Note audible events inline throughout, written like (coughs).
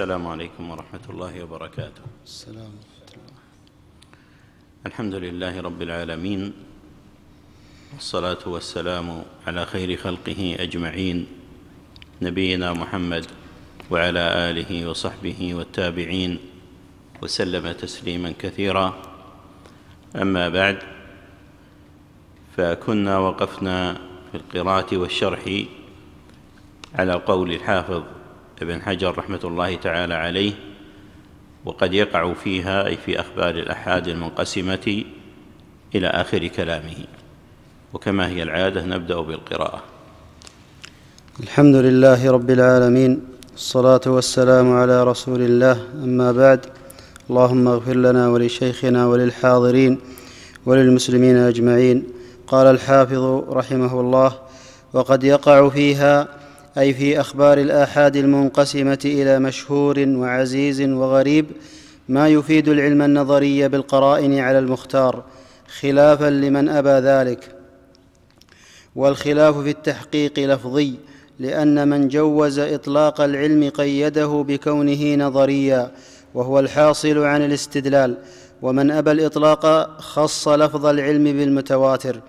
السلام عليكم ورحمة الله وبركاته. السلام ورحمة الله. الحمد لله رب العالمين والصلاة والسلام على خير خلقه أجمعين نبينا محمد وعلى آله وصحبه والتابعين وسلم تسليما كثيرا. أما بعد فكنا وقفنا في القراءة والشرح على قول الحافظ ابن حجر رحمة الله تعالى عليه وقد يقع فيها أي في أخبار الأحاد المنقسمة إلى آخر كلامه. وكما هي العادة نبدأ بالقراءة. الحمد لله رب العالمين الصلاة والسلام على رسول الله أما بعد اللهم اغفر لنا ولشيخنا وللحاضرين وللمسلمين أجمعين. قال الحافظ رحمه الله وقد يقع فيها أي في أخبار الآحاد المنقسمة إلى مشهور وعزيز وغريب ما يفيد العلم النظري بالقرائن على المختار خلافا لمن أبى ذلك. والخلاف في التحقيق لفظي لأن من جوز إطلاق العلم قيده بكونه نظريا وهو الحاصل عن الاستدلال ومن أبى الإطلاق خص لفظ العلم بالمتواتر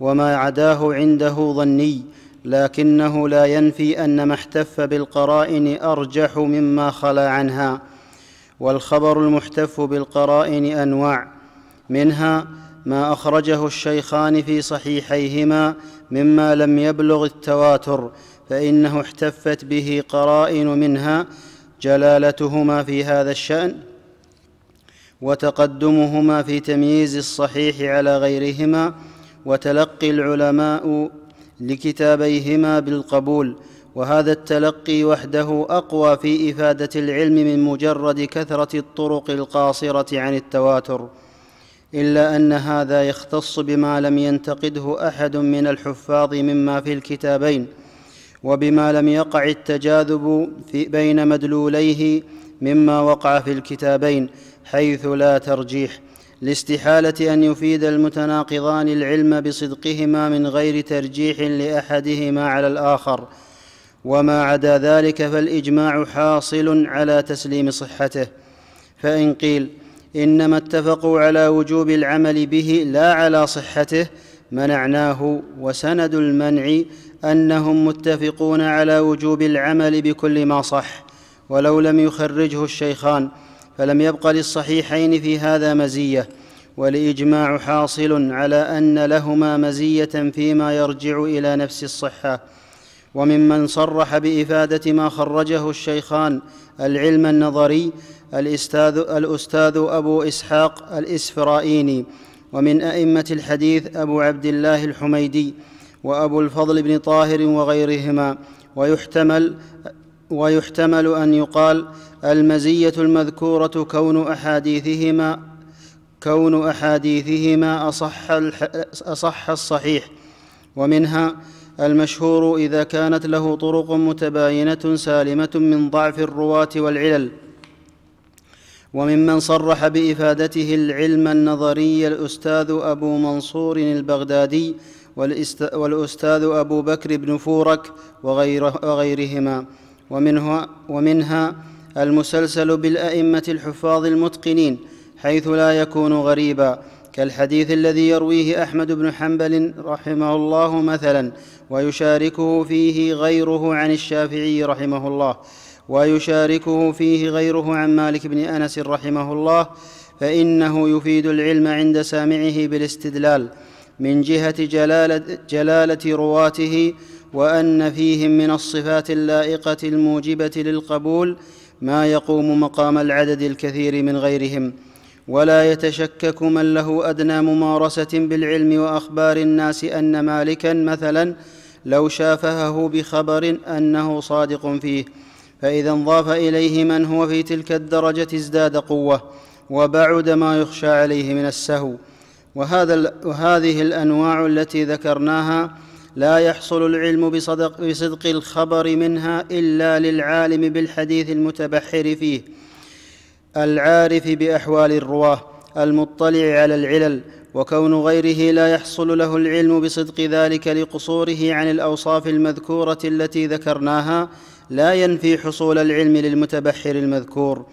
وما عداه عنده ظني لكنه لا ينفي أن ما احتف بالقرائن أرجح مما خلا عنها والخبر المحتف بالقرائن أنواع. منها ما أخرجه الشيخان في صحيحيهما مما لم يبلغ التواتر فإنه احتفت به قرائن منها جلالتهما في هذا الشأن وتقدمهما في تمييز الصحيح على غيرهما وتلقي العلماء لكتابيهما بالقبول وهذا التلقي وحده أقوى في إفادة العلم من مجرد كثرة الطرق القاصرة عن التواتر إلا أن هذا يختص بما لم ينتقده أحد من الحفاظ مما في الكتابين وبما لم يقع التجاذب في بين مدلوليه مما وقع في الكتابين حيث لا ترجيح. لاستحالة أن يفيد المتناقضان العلم بصدقهما من غير ترجيح لأحدهما على الآخر. وما عدا ذلك فالإجماع حاصل على تسليم صحته. فإن قيل إنما اتفقوا على وجوب العمل به لا على صحته منعناه وسند المنع أنهم متفقون على وجوب العمل بكل ما صح ولو لم يخرجه الشيخان. فلم يبق للصحيحين في هذا مزية والإجماع حاصل على أن لهما مزية فيما يرجع إلى نفس الصحة. وممن صرح بإفادة ما خرجه الشيخان العلم النظري الاستاذ, الأستاذ أبو إسحاق الإسفرائيني ومن أئمة الحديث أبو عبد الله الحميدي وأبو الفضل بن طاهر وغيرهما. ويحتمل ويحتمل أن يقال المزية المذكورة كون أحاديثهما كون أحاديثهما أصح, أصح الصحيح. ومنها المشهور إذا كانت له طرق متباينة سالمة من ضعف الرواة والعلل. وممن صرح بإفادته العلم النظري الأستاذ أبو منصور البغدادي والأستاذ أبو بكر بن فورك وغيرهما. ومنها, ومنها المسلسل بالأئمة الحفاظ المتقنين حيث لا يكون غريبا كالحديث الذي يرويه أحمد بن حنبل رحمه الله مثلا ويشاركه فيه غيره عن الشافعي رحمه الله ويشاركه فيه غيره عن مالك بن أنس رحمه الله فإنه يفيد العلم عند سامعه بالاستدلال من جهة جلالة, جلالة رواته وأن فيهم من الصفات اللائقة الموجبة للقبول ما يقوم مقام العدد الكثير من غيرهم ولا يتشكك من له أدنى ممارسة بالعلم وأخبار الناس أن مالكا مثلا لو شافهه بخبر أنه صادق فيه فإذا انضاف إليه من هو في تلك الدرجة ازداد قوة وبعد ما يخشى عليه من السهو. وهذا وهذه الأنواع التي ذكرناها لا يحصل العلم بصدق, بصدق الخبر منها إلا للعالم بالحديث المتبحر فيه العارف بأحوال الرواة المطلع على العلل وكون غيره لا يحصل له العلم بصدق ذلك لقصوره عن الأوصاف المذكورة التي ذكرناها لا ينفي حصول العلم للمتبحر المذكور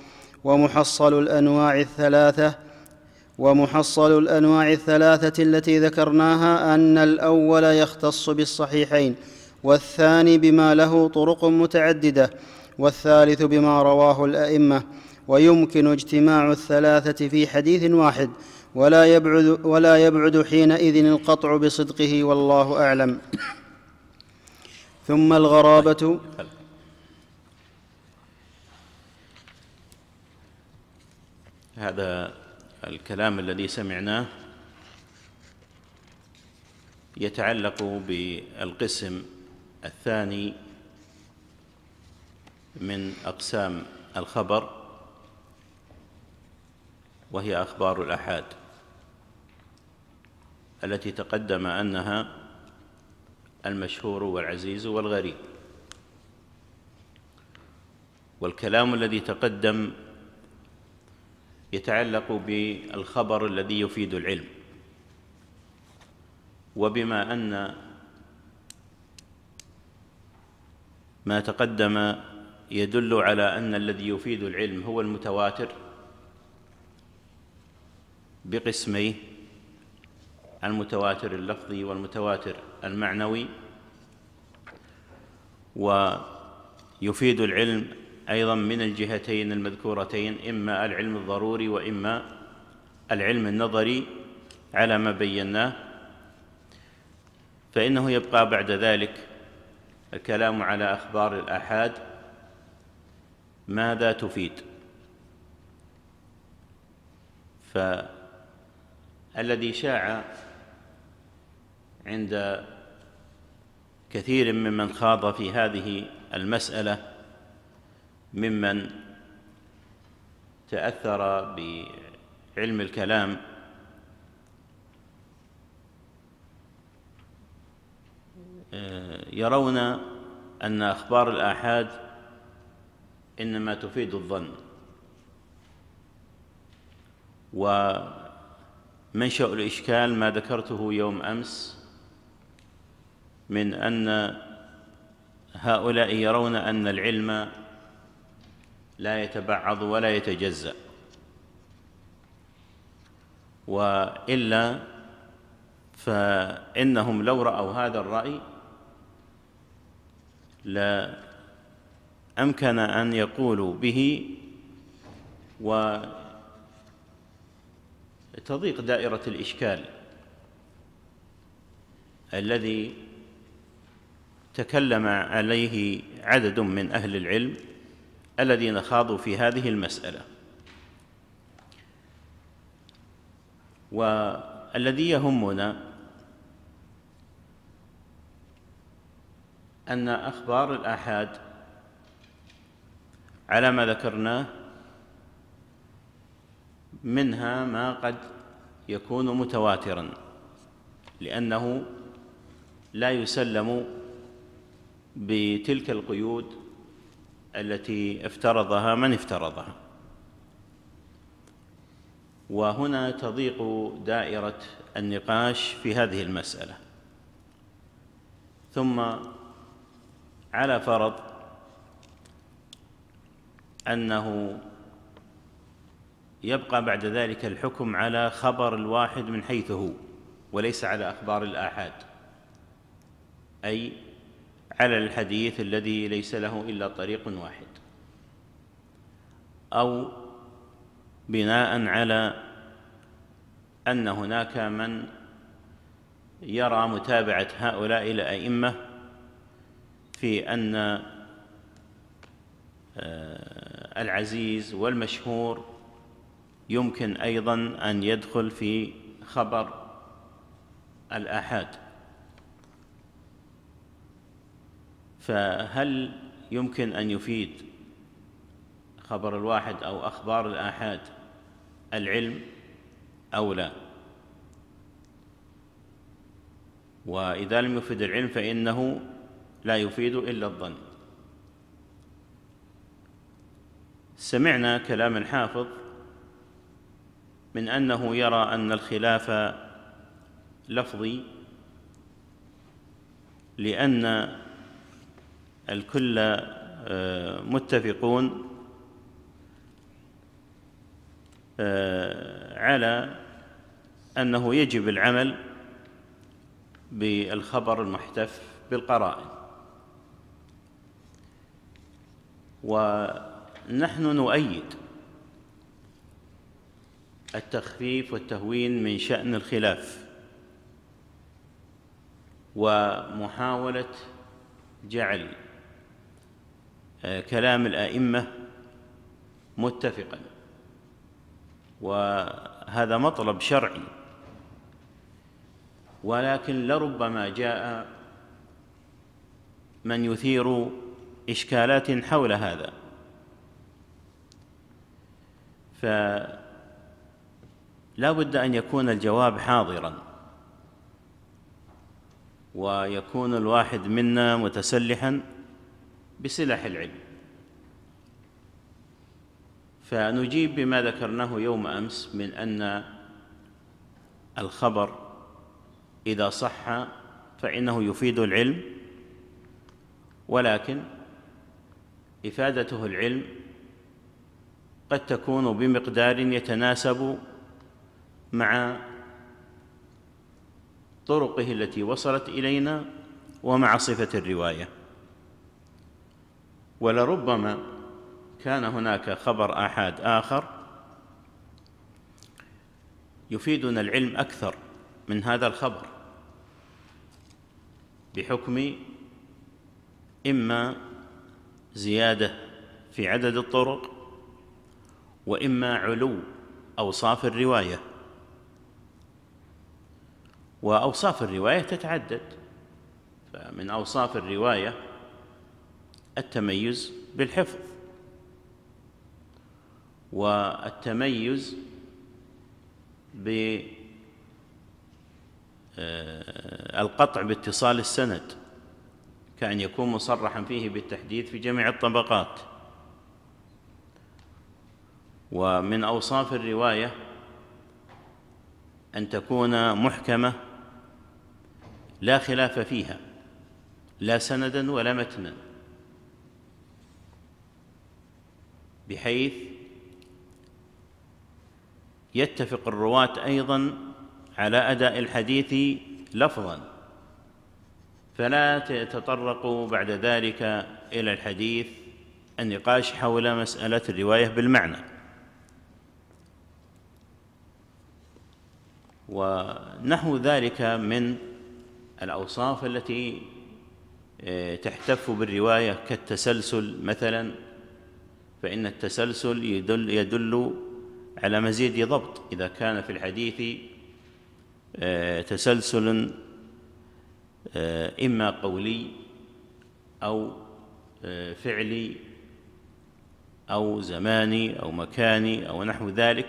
ومحصل الأنواع الثلاثة ومحصل الأنواع الثلاثة التي ذكرناها أن الأول يختص بالصحيحين والثاني بما له طرق متعددة والثالث بما رواه الأئمة ويمكن اجتماع الثلاثة في حديث واحد ولا يبعد, ولا يبعد حينئذ القطع بصدقه والله أعلم. ثم الغرابة. هذا الكلام الذي سمعناه يتعلق بالقسم الثاني من أقسام الخبر وهي أخبار الأحاد التي تقدم أنها المشهور والعزيز والغريب. والكلام الذي تقدم يتعلق بالخبر الذي يفيد العلم. وبما أن ما تقدم يدل على أن الذي يفيد العلم هو المتواتر بقسميه المتواتر اللفظي والمتواتر المعنوي. ويفيد العلم أيضا من الجهتين المذكورتين إما العلم الضروري وإما العلم النظري على ما بيناه. فإنه يبقى بعد ذلك الكلام على أخبار الآحاد. ماذا تفيد؟ فالذي شاع عند كثير ممن خاض في هذه المسألة ممن تأثر بعلم الكلام آه، يرون أن أخبار الآحاد إنما تفيد الظن. ومنشأ الإشكال ما ذكرته يوم أمس من أن هؤلاء يرون أن العلم لا يتبعض ولا يتجزأ. وإلا فإنهم لو رأوا هذا الرأي لا أمكن أن يقولوا به. وتضيق دائرة الإشكال الذي تكلم عليه عدد من أهل العلم الذين خاضوا في هذه المسألة. والذي يهمنا أن أخبار الآحاد على ما ذكرناه منها ما قد يكون متواترا لأنه لا يسلم بتلك القيود التي افترضها من افترضها. وهنا تضيق دائرة النقاش في هذه المسألة. ثم على فرض أنه يبقى بعد ذلك الحكم على خبر الواحد من حيث هو وليس على أخبار الآحاد. أي على الحديث الذي ليس له إلا طريق واحد. أو بناء على أن هناك من يرى متابعة هؤلاء الأئمة في أن آه، العزيز والمشهور يمكن أيضا أن يدخل في خبر الآحاد. فهل يمكن أن يفيد خبر الواحد أو أخبار الآحاد العلم أو لا؟ وإذا لم يفد العلم فإنه لا يفيد إلا الظن. سمعنا كلام الحافظ من أنه يرى أن الخلاف لفظي لأن الكل آه، متفقون آه، على أنه يجب العمل بالخبر المحتف بالقرائن. ونحن نؤيد التخفيف والتهوين من شأن الخلاف ومحاولة جعل كلام الأئمة متفقا. وهذا مطلب شرعي. ولكن لربما جاء من يثير إشكالات حول هذا. فلا بد أن يكون الجواب حاضرا. ويكون الواحد منا متسلحا. بسلاح العلم. فنجيب بما ذكرناه يوم أمس من أن الخبر إذا صح فإنه يفيد العلم ولكن إفادته العلم قد تكون بمقدار يتناسب مع طرقه التي وصلت إلينا ومع صفة الرواية. ولربما كان هناك خبر آحاد آخر يفيدنا العلم أكثر من هذا الخبر بحكم إما زيادة في عدد الطرق وإما علو أوصاف الرواية. وأوصاف الرواية تتعدد فمن أوصاف الرواية التميز بالحفظ. والتميز بالقطع باتصال السند كأن يكون مصرحا فيه بالتحديث في جميع الطبقات. ومن أوصاف الرواية أن تكون محكمة لا خلاف فيها لا سندا ولا متنا. بحيث يتفق الرواة أيضا على أداء الحديث لفظا. فلا يتطرقوا بعد ذلك إلى الحديث النقاش حول مسألة الرواية بالمعنى. ونحو ذلك من الأوصاف التي آه، تحتف بالرواية كالتسلسل مثلا. فإن التسلسل يدل, يدل على مزيد ضبط. إذا كان في الحديث آه، تسلسل آه، إما قولي أو آه، فعلي أو زماني أو مكاني أو نحو ذلك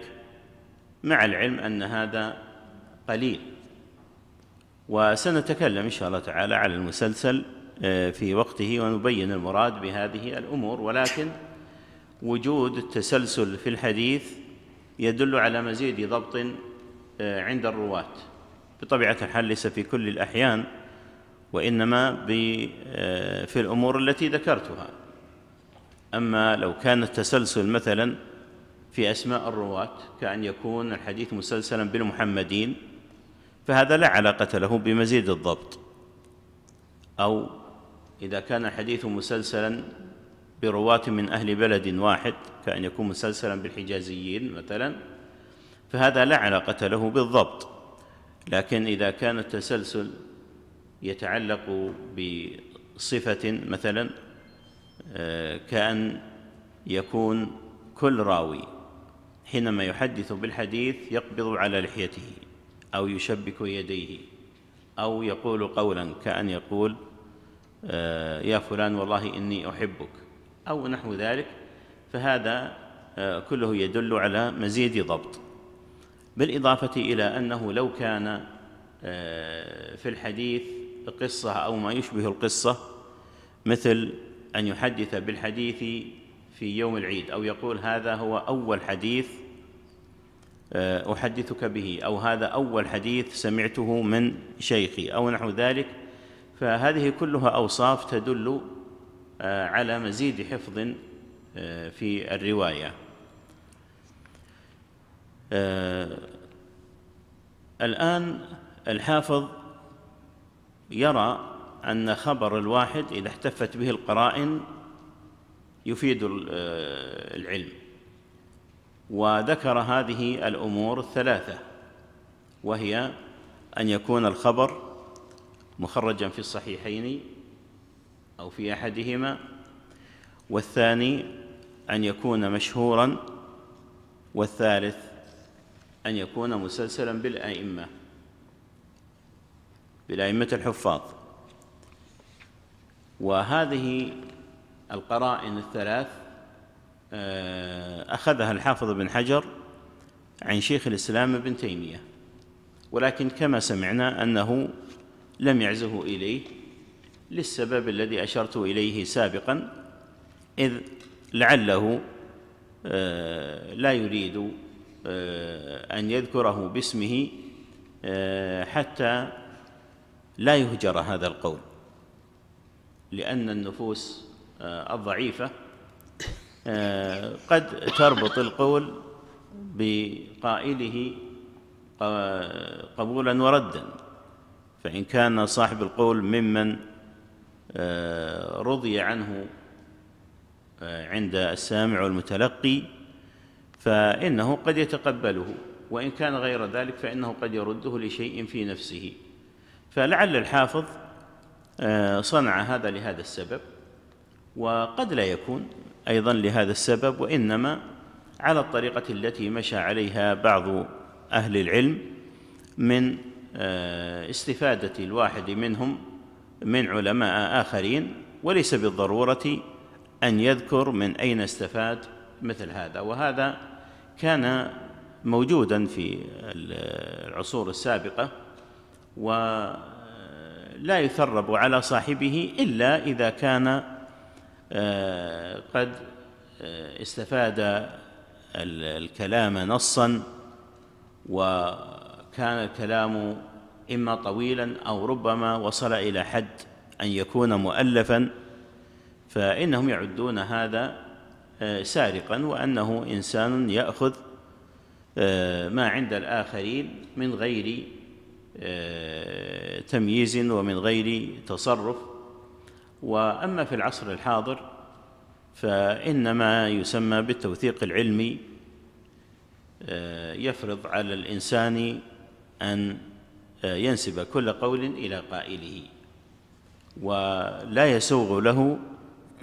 مع العلم أن هذا قليل. وسنتكلم إن شاء الله تعالى على المسلسل في وقته ونبين المراد بهذه الأمور. ولكن وجود التسلسل في الحديث يدل على مزيد ضبط آه، عند الرواة. بطبيعة الحال ليس في كل الأحيان وإنما آه، في الأمور التي ذكرتها. أما لو كان التسلسل مثلا في أسماء الرواة كأن يكون الحديث مسلسلا بالمحمدين فهذا لا علاقة له بمزيد الضبط. أو إذا كان الحديث مسلسلا برواة من أهل بلد واحد كأن يكون مسلسلا بالحجازيين مثلا فهذا لا علاقة له بالضبط. لكن إذا كان التسلسل يتعلق بصفة مثلا آه، كأن يكون كل راوي حينما يحدث بالحديث يقبض على لحيته أو يشبك يديه أو يقول قولا كأن يقول آه، يا فلان والله إني أحبك. أو نحو ذلك فهذا آه، كله يدل على مزيد ضبط. بالإضافة إلى أنه لو كان آه، في الحديث قصة أو ما يشبه القصة مثل أن يحدث بالحديث في يوم العيد أو يقول هذا هو أول حديث آه، أحدثك به أو هذا أول حديث سمعته من شيخي أو نحو ذلك فهذه كلها أوصاف تدل على مزيد حفظ في الرواية. الآن الحافظ يرى أن خبر الواحد إذا احتفت به القرائن يفيد العلم وذكر هذه الأمور الثلاثة وهي أن يكون الخبر مخرجا في الصحيحين أو في أحدهما والثاني أن يكون مشهورا والثالث أن يكون مسلسلا بالأئمة بالأئمة الحفاظ. وهذه القرائن الثلاث آه، أخذها الحافظ بن حجر عن شيخ الإسلام ابن تيمية. ولكن كما سمعنا أنه لم يعزه إليه. للسبب الذي أشرت إليه سابقا إذ لعله آه، لا يريد آه، أن يذكره باسمه حتى لا يهجر هذا القول لأن النفوس آه، الضعيفة آه، قد تربط القول بقائله قبولا وردا. فإن كان صاحب القول ممن آه، رضي عنه عند السامع والمتلقي فإنه قد يتقبله وإن كان غير ذلك فإنه قد يرده لشيء في نفسه. فلعل الحافظ صنع هذا لهذا السبب وقد لا يكون أيضا لهذا السبب وإنما على الطريقة التي مشى عليها بعض أهل العلم من آه، استفادة الواحد منهم من علماء آخرين وليس بالضرورة أن يذكر من أين استفاد مثل هذا. وهذا كان موجودا في العصور السابقة ولا يثرب على صاحبه إلا إذا كان آه، قد آه، استفاد الكلام نصا وكان الكلام إما طويلا أو ربما وصل إلى حد أن يكون مؤلفا فإنهم يعدون هذا آه، سارقا وأنه إنسان يأخذ ما عند الآخرين من غير تمييز ومن غير تصرف. وأما في العصر الحاضر فإنما يسمى بالتوثيق العلمي آه، يفرض على الإنسان أن آه، ينسب كل قول إلى قائله ولا يسوغ له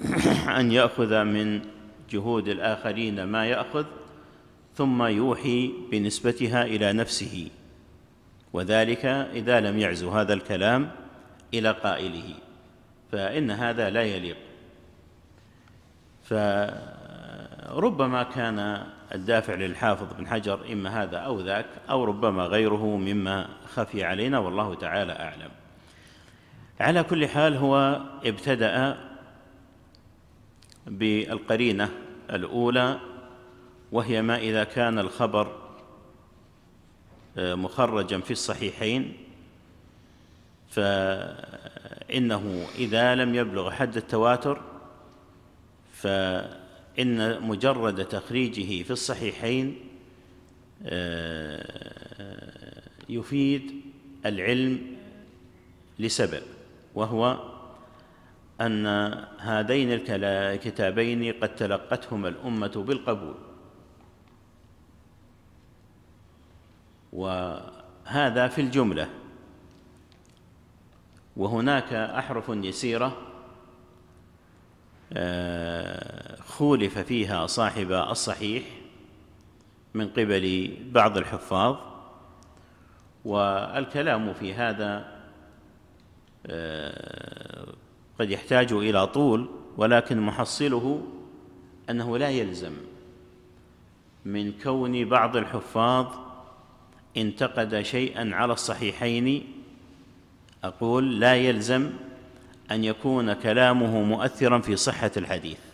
(clears throat) أن يأخذ من جهود الآخرين ما يأخذ ثم يوحي بنسبتها إلى نفسه وذلك إذا لم يعزو هذا الكلام إلى قائله فإن هذا لا يليق. فربما كان الدافع للحافظ بن حجر إما هذا أو ذاك أو ربما غيره مما خفي علينا والله تعالى أعلم. على كل حال هو ابتدأ بالقرينة الأولى وهي ما إذا كان الخبر مخرجا في الصحيحين ف إنه إذا لم يبلغ حد التواتر فإن مجرد تخريجه في الصحيحين آه، يفيد العلم لسبب وهو أن هذين الكتابين قد تلقتهما الأمة بالقبول. وهذا في الجملة. وهناك أحرف يسيرة آه، خولف فيها صاحب الصحيح من قبل بعض الحفاظ والكلام في هذا آه، قد يحتاج إلى طول ولكن محصله أنه لا يلزم من كون بعض الحفاظ انتقد شيئا على الصحيحين. أقول لا يلزم أن يكون كلامه مؤثرا في صحة الحديث.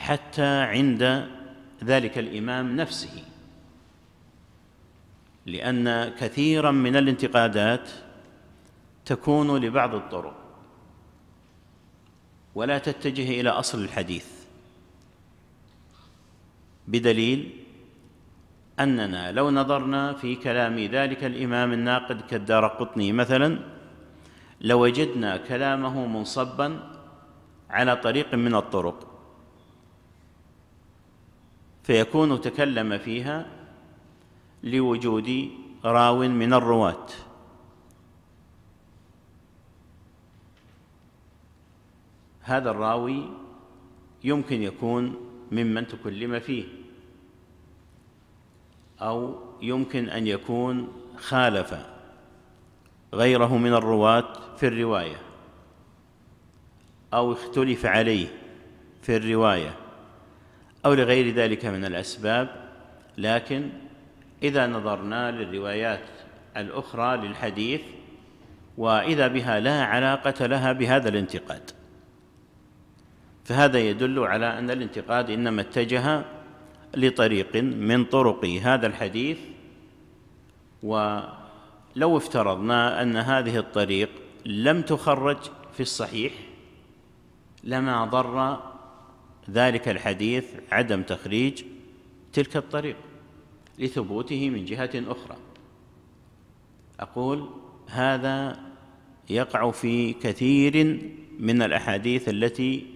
حتى عند ذلك الإمام نفسه. لأن كثيرا من الانتقادات تكون لبعض الطرق ولا تتجه إلى أصل الحديث بدليل أننا لو نظرنا في كلام ذلك الإمام الناقد كالدار قطني مثلا لوجدنا كلامه منصبا على طريق من الطرق. فيكون تكلم فيها لوجود راو من الرواة. هذا الراوي يمكن يكون ممن تكلم فيه أو يمكن أن يكون خالف غيره من الرواة في الرواية أو اختلف عليه في الرواية. أو لغير ذلك من الأسباب لكن إذا نظرنا للروايات الأخرى للحديث وإذا بها لا علاقة لها بهذا الانتقاد. فهذا يدل على أن الانتقاد إنما اتجه لطريق من طرق هذا الحديث ولو افترضنا أن هذه الطريق لم تخرج في الصحيح لما ضر ذلك الحديث عدم تخريج تلك الطريق لثبوته من جهة أخرى. أقول هذا يقع في كثير من الأحاديث التي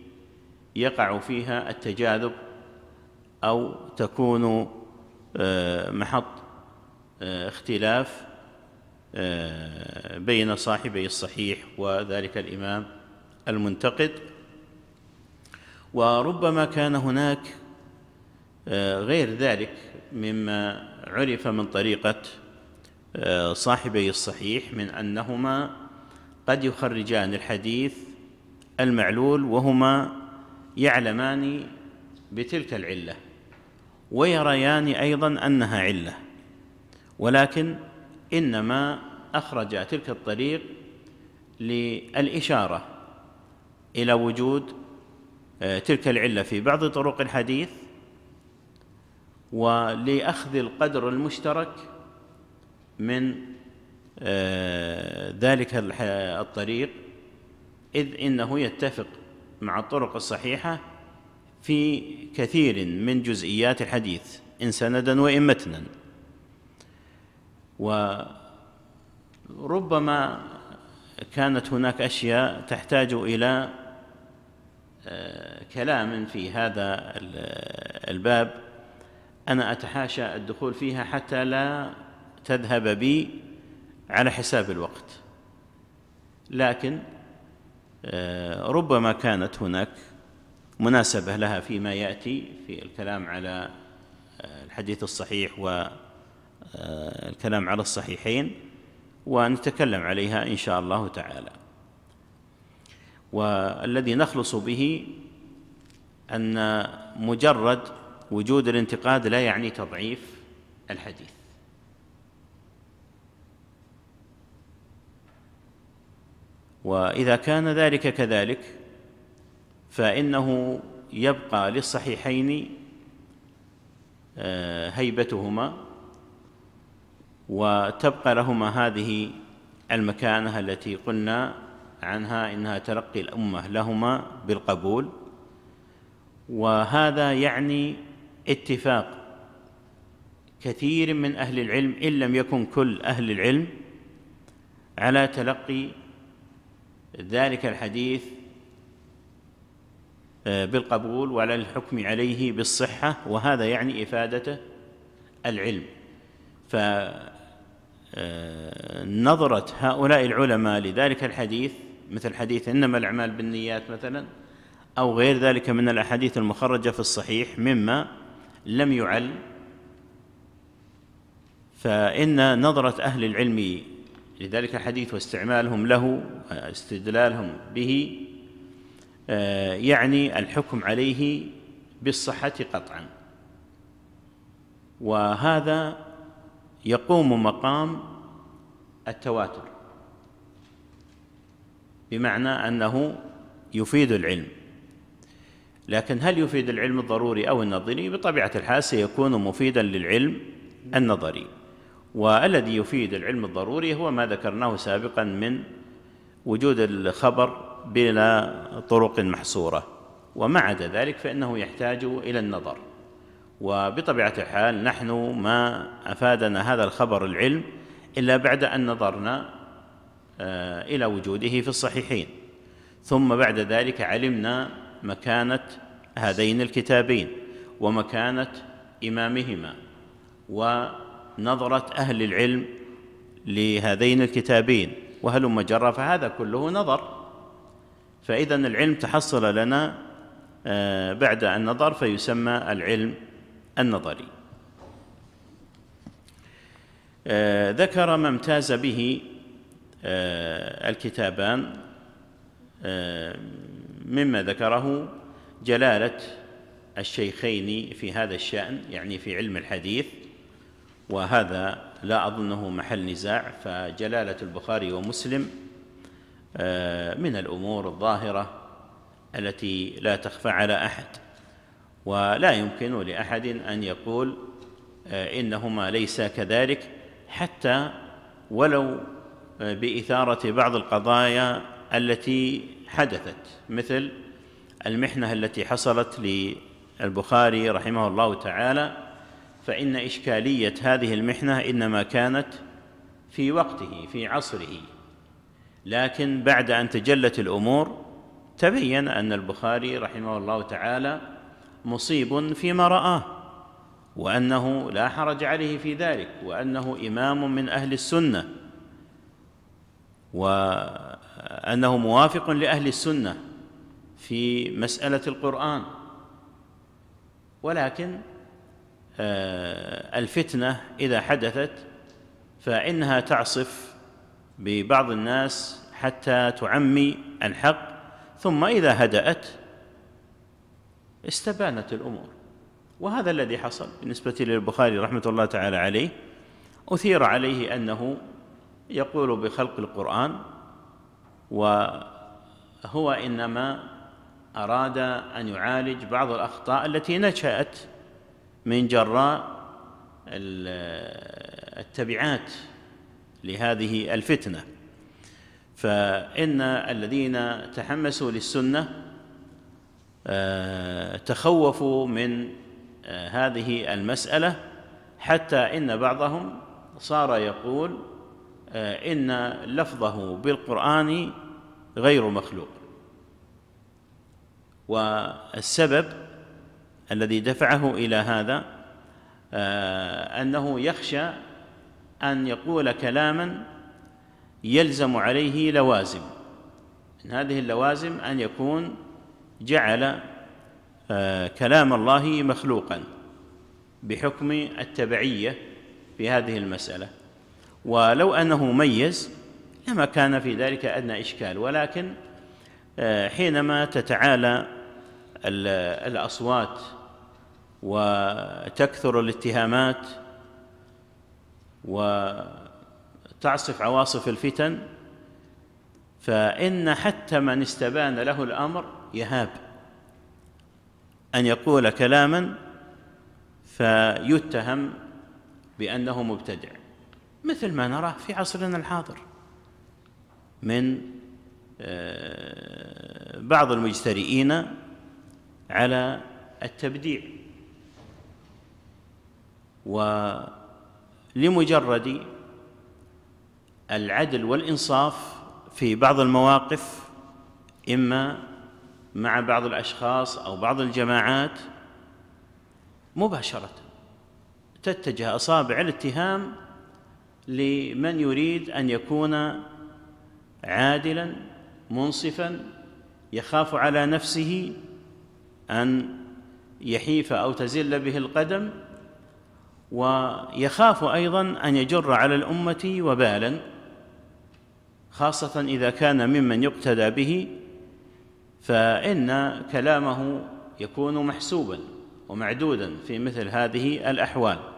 يقع فيها التجاذب أو تكون آه، محط آه، اختلاف آه، بين صاحبي الصحيح وذلك الإمام المنتقد. وربما كان هناك غير ذلك مما عرف من طريقة صاحبي الصحيح من أنهما قد يخرجان الحديث المعلول وهما يعلمان بتلك العلة ويريان أيضا أنها علة ولكن إنما أخرج تلك الطريق للإشارة إلى وجود آه، تلك العلة في بعض طرق الحديث ولأخذ القدر المشترك من آه، ذلك الطريق إذ إنه يتفق مع الطرق الصحيحة في كثير من جزئيات الحديث إن سندا وإن متنا. وربما كانت هناك أشياء تحتاج آه، كلام في هذا الباب. أنا أتحاشى الدخول فيها حتى لا تذهب بي على حساب الوقت. لكن آه، ربما كانت هناك مناسبة لها فيما يأتي في الكلام على آه، الحديث الصحيح والكلام آه، على الصحيحين ونتكلم عليها إن شاء الله تعالى. والذي نخلص به أن مجرد وجود الانتقاد لا يعني تضعيف الحديث. وإذا كان ذلك كذلك فإنه يبقى للصحيحين آه، هيبتهما وتبقى لهما هذه المكانة التي قلنا عنها إنها تلقي الأمة لهما بالقبول وهذا يعني اتفاق كثير من أهل العلم إن لم يكن كل أهل العلم على تلقي ذلك الحديث آه، بالقبول وعلى الحكم عليه بالصحة وهذا يعني إفادة العلم. فنظرة آه، هؤلاء العلماء لذلك الحديث مثل حديث إنما الأعمال بالنيات مثلا أو غير ذلك من الأحاديث المخرجة في الصحيح مما لم يعل. فإن نظرة أهل العلم لذلك الحديث واستعمالهم له استدلالهم به آه، يعني الحكم عليه بالصحة قطعا. وهذا يقوم مقام التواتر. بمعنى أنه يفيد العلم. لكن هل يفيد العلم الضروري أو النظري؟ بطبيعة الحال سيكون مفيدا للعلم النظري. والذي يفيد العلم الضروري هو ما ذكرناه سابقا من وجود الخبر بلا طرق محصورة. وما عدا ذلك فإنه يحتاج إلى النظر. وبطبيعة الحال نحن ما أفادنا هذا الخبر العلم إلا بعد أن نظرنا إلى وجوده في الصحيحين. ثم بعد ذلك علمنا مكانة هذين الكتابين ومكانة إمامهما ونظرة أهل العلم لهذين الكتابين. وهلم جرى فهذا كله نظر. فإذا العلم تحصل لنا آه، بعد النظر فيسمى العلم النظري. آه، ذكر ما امتاز به آه، الكتابان مما ذكره جلالة الشيخين في هذا الشأن يعني في علم الحديث وهذا لا أظنه محل نزاع فجلالة البخاري ومسلم آه، من الأمور الظاهرة التي لا تخفى على أحد. ولا يمكن لأحد أن يقول آه، إنهما ليس كذلك حتى ولو آه، بإثارة بعض القضايا التي حدثت مثل المحنة التي حصلت للبخاري رحمه الله تعالى فإن إشكالية هذه المحنة إنما كانت في وقته في عصره. لكن بعد أن تجلت الأمور تبين أن البخاري رحمه الله تعالى مصيب فيما رآه وأنه لا حرج عليه في ذلك وأنه إمام من أهل السنة. وأنه موافق لأهل السنة في مسألة القرآن. ولكن آه، الفتنة إذا حدثت فإنها تعصف ببعض الناس حتى تعمي الحق ثم إذا هدأت استبانت الأمور. وهذا الذي حصل بالنسبة للبخاري رحمة الله تعالى عليه أثير عليه أنه يقول بخلق القرآن وهو إنما أراد أن يعالج بعض الأخطاء التي نشأت من جراء التبعات لهذه الفتنة. فإن الذين تحمسوا للسنة آه، تخوفوا من آه، هذه المسألة حتى إن بعضهم صار يقول إن لفظه بالقرآن غير مخلوق. والسبب الذي دفعه إلى هذا آه، أنه يخشى أن يقول كلاما يلزم عليه لوازم. من هذه اللوازم أن يكون جعل آه، كلام الله مخلوقا بحكم التبعية في هذه المسألة. ولو أنه ميز لما كان في ذلك أدنى إشكال ولكن آه، حينما تتعالى الأصوات وتكثر الاتهامات وتعصف عواصف الفتن فإن حتى من استبان له الأمر يهاب. أن يقول كلاما فيتهم بأنه مبتدع. مثل ما نراه في عصرنا الحاضر. من آه، بعض المجترئين على التبديع. ولمجرد العدل والإنصاف في بعض المواقف إما مع بعض الأشخاص أو بعض الجماعات مباشرة تتجه أصابع الاتهام لمن يريد أن يكون عادلا منصفا يخاف على نفسه أن يحيف أو تزل به القدم ويخاف أيضا أن يجر على الأمة وبالا خاصة إذا كان ممن يقتدى به فإن كلامه يكون محسوبا ومعدودا في مثل هذه الأحوال.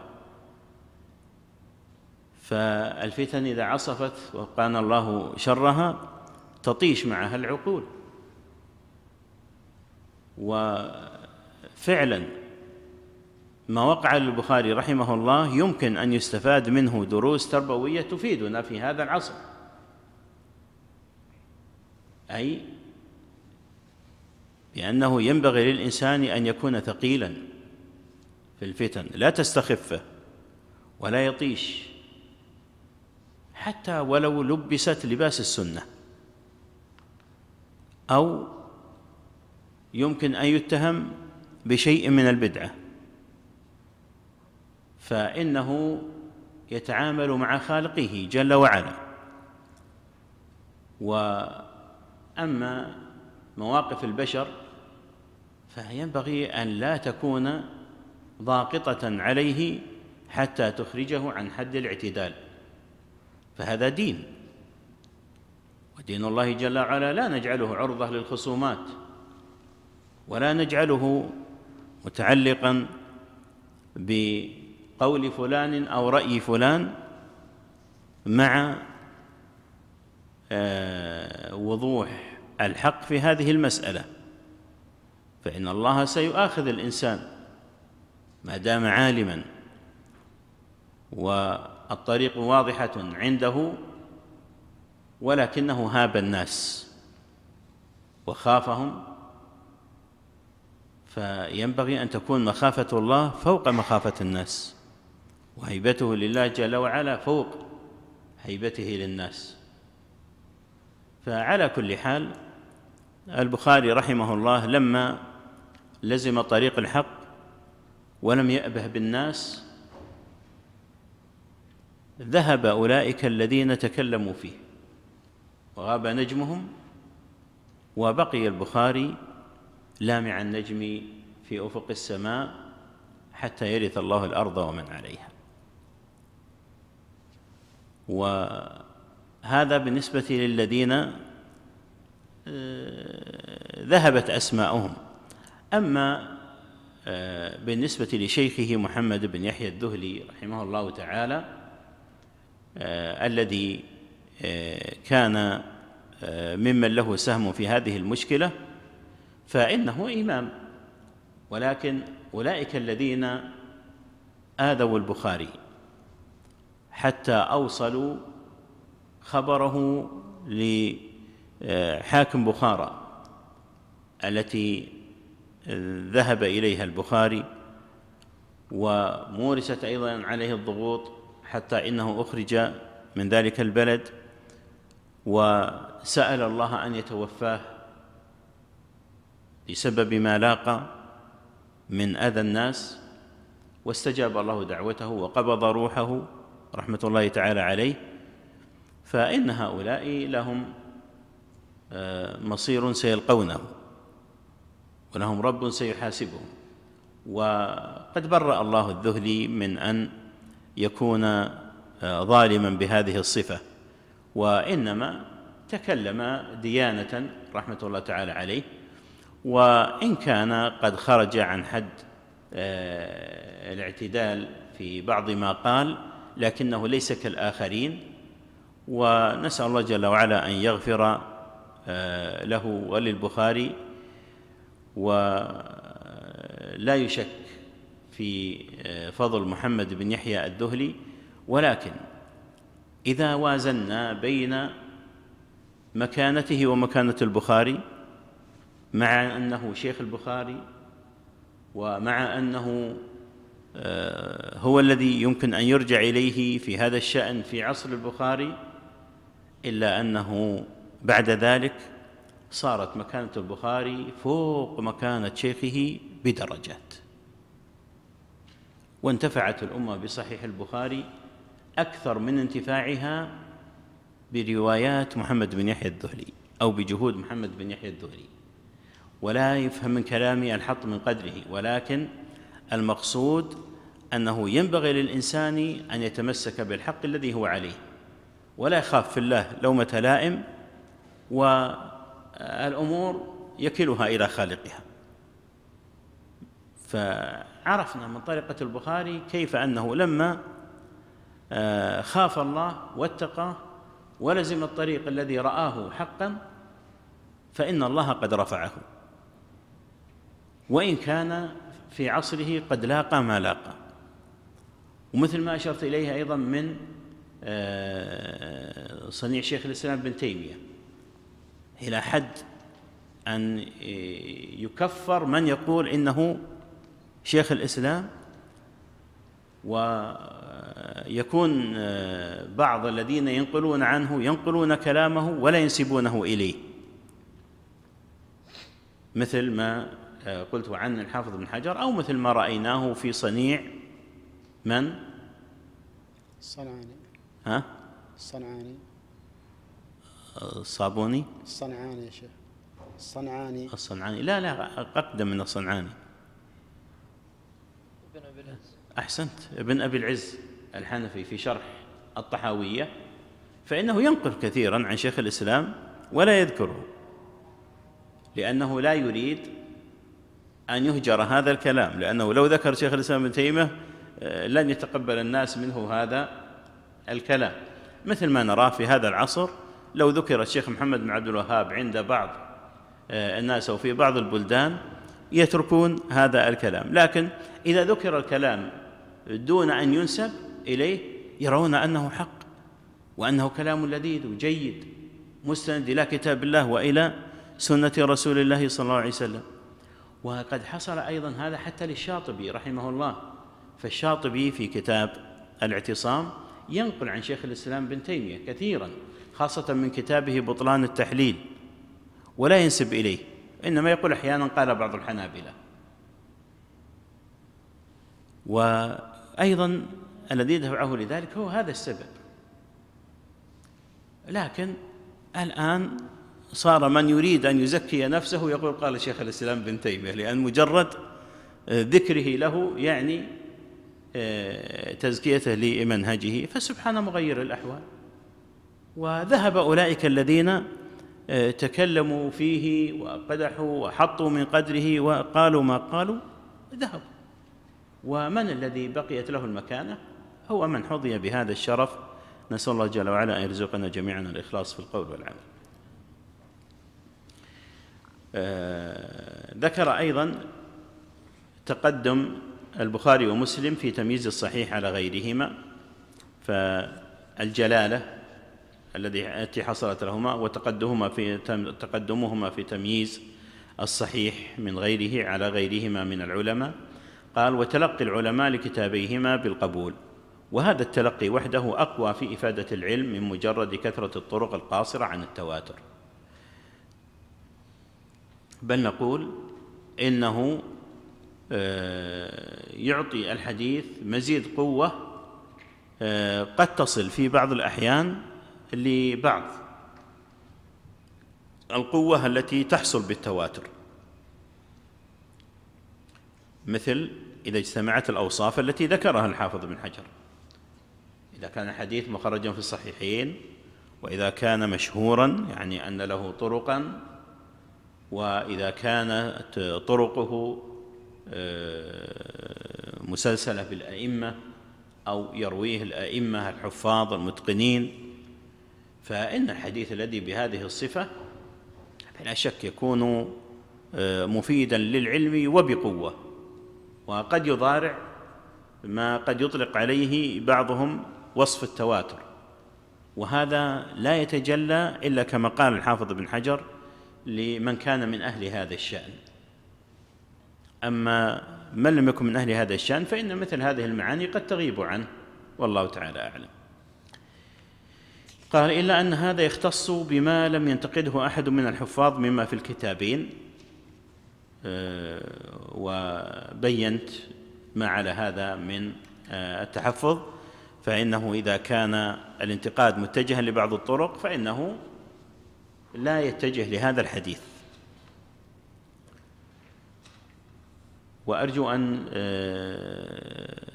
فالفتن إذا عصفت وقانا الله شرها تطيش معها العقول. وفعلا ما وقع للبخاري رحمه الله يمكن أن يستفاد منه دروس تربوية تفيدنا في هذا العصر. أي بأنه ينبغي للإنسان أن يكون ثقيلا في الفتن لا تستخفه ولا يطيش. حتى ولو لبست لباس السنة. أو يمكن أن يتهم بشيء من البدعة. فإنه يتعامل مع خالقه جل وعلا. وأما مواقف البشر فينبغي أن لا تكون ضاغطة عليه حتى تخرجه عن حد الاعتدال. فهذا دين. ودين الله جل وعلا لا نجعله عرضة للخصومات ولا نجعله متعلقا بقول فلان أو رأي فلان مع آه، وضوح الحق في هذه المسألة. فإن الله سيؤاخذ الإنسان ما دام عالما والطريق واضحة عنده ولكنه هاب الناس وخافهم. فينبغي أن تكون مخافة الله فوق مخافة الناس وهيبته لله جل وعلا فوق هيبته للناس. فعلى كل حال البخاري رحمه الله لما لزم طريق الحق ولم يأبه بالناس ذهب أولئك الذين تكلموا فيه. وغاب نجمهم وبقي البخاري لامع النجم في أفق السماء حتى يرث الله الأرض ومن عليها. وهذا بالنسبة للذين آه، ذهبت أسماؤهم. أما آه، بالنسبة لشيخه محمد بن يحيى الذهلي رحمه الله تعالى الذي آه، كان ممن له سهم في هذه المشكلة فإنه إمام. ولكن أولئك الذين آذوا البخاري حتى أوصلوا خبره لحاكم بخارى التي ذهب إليها البخاري ومورست أيضا عليه الضغوط. حتى إنه أخرج من ذلك البلد وسأل الله أن يتوفاه بسبب ما لاقى من أذى الناس واستجاب الله دعوته وقبض روحه رحمة الله تعالى عليه فإن هؤلاء لهم آه، مصير سيلقونه ولهم رب سيحاسبهم. وقد برأ الله الذهلي من أن يكون آه، ظالما بهذه الصفة وإنما تكلم ديانة رحمة الله تعالى عليه وإن كان قد خرج عن حد آه، الاعتدال في بعض ما قال لكنه ليس كالآخرين ونسأل الله جل وعلا أن يغفر آه، له وللبخاري ولا يشك في فضل محمد بن يحيى الذهلي ولكن إذا وازنا بين مكانته ومكانة البخاري مع أنه شيخ البخاري ومع أنه آه، هو الذي يمكن أن يرجع إليه في هذا الشأن في عصر البخاري إلا أنه بعد ذلك صارت مكانة البخاري فوق مكانة شيخه بدرجات وانتفعت الأمة بصحيح البخاري أكثر من انتفاعها بروايات محمد بن يحيى الذهلي أو بجهود محمد بن يحيى الذهلي. ولا يفهم من كلامي الحط من قدره ولكن المقصود أنه ينبغي للإنسان أن يتمسك بالحق الذي هو عليه. ولا يخاف في الله لومة لائم و الأمور يكلها إلى خالقها. فعرفنا من طريقة البخاري كيف أنه لما آه، خاف الله واتقى ولزم الطريق الذي رآه حقا فإن الله قد رفعه. وإن كان في عصره قد لاقى ما لاقى. ومثل ما أشرت إليه أيضا من آه، صنيع شيخ الإسلام بن تيمية. إلى حد أن يكفر من يقول إنه شيخ الإسلام ويكون بعض الذين ينقلون عنه ينقلون كلامه ولا ينسبونه إليه. مثل ما قلت عن الحافظ بن حجر أو مثل ما رأيناه في صنيع من؟ الصنعاني ها؟ الصنعاني الصابوني الصنعاني يا شيخ. الصنعاني الصنعاني. لا لا أقدم من الصنعاني. أبي العز. أحسنت. ابن أبي العز الحنفي في شرح الطحاوية فإنه ينقل كثيرا عن شيخ الإسلام ولا يذكره لأنه لا يريد أن يهجر هذا الكلام لأنه لو ذكر شيخ الإسلام ابن تيمية آه، لن يتقبل الناس منه هذا الكلام. مثل ما نراه في هذا العصر لو ذكر الشيخ محمد بن عبد الوهاب عند بعض آه، الناس أو في بعض البلدان يتركون هذا الكلام. لكن إذا ذكر الكلام دون أن ينسب إليه يرون أنه حق وأنه كلام لذيذ وجيد مستند إلى كتاب الله وإلى سنة رسول الله صلى الله عليه وسلم. وقد حصل أيضا هذا حتى للشاطبي رحمه الله. فالشاطبي في كتاب الاعتصام ينقل عن شيخ الإسلام بن تيمية كثيرا خاصة من كتابه بطلان التحليل ولا ينسب إليه إنما يقول أحيانا قال بعض الحنابلة. وأيضا الذي دفعه لذلك هو هذا السبب. لكن الآن صار من يريد أن يزكي نفسه يقول قال شيخ الإسلام بن تيمية لأن مجرد ذكره له يعني آه، تزكيته لمنهجه فسبحان مغير الأحوال. وذهب أولئك الذين آه، تكلموا فيه وقدحوا وحطوا من قدره وقالوا ما قالوا ذهبوا. ومن الذي بقيت له المكانة؟ هو من حظي بهذا الشرف. نسأل الله جل وعلا أن يرزقنا جميعا الإخلاص في القول والعمل. آه، ذكر أيضا تقدم البخاري ومسلم في تمييز الصحيح على غيرهما فالجلالة التي حصلت لهما وتقدمهما في تقدمهما في تمييز الصحيح من غيره على غيرهما من العلماء. قال وتلقي العلماء لكتابيهما بالقبول. وهذا التلقي وحده أقوى في إفادة العلم من مجرد كثرة الطرق القاصرة عن التواتر. بل نقول إنه آه، يعطي الحديث مزيد قوة آه، قد تصل في بعض الأحيان لبعض القوة التي تحصل بالتواتر. مثل إذا اجتمعت الأوصاف التي ذكرها الحافظ بن حجر. إذا كان الحديث مخرجا في الصحيحين وإذا كان مشهورا يعني أن له طرقا وإذا كانت طرقه آه، مسلسلة بالأئمة أو يرويه الأئمة الحفاظ المتقنين فإن الحديث الذي بهذه الصفة بلا شك يكون آه، مفيدا للعلم وبقوة. وقد يضارع ما قد يطلق عليه بعضهم وصف التواتر. وهذا لا يتجلى إلا كما قال الحافظ بن حجر لمن كان من أهل هذا الشأن. أما من لم يكن من أهل هذا الشأن فإن مثل هذه المعاني قد تغيب عنه والله تعالى أعلم. قال إلا أن هذا يختص بما لم ينتقده أحد من الحفاظ مما في الكتابين. وبينت ما على هذا من آه، التحفظ. فإنه إذا كان الانتقاد متجها لبعض الطرق فإنه لا يتجه لهذا الحديث. وأرجو أن آه،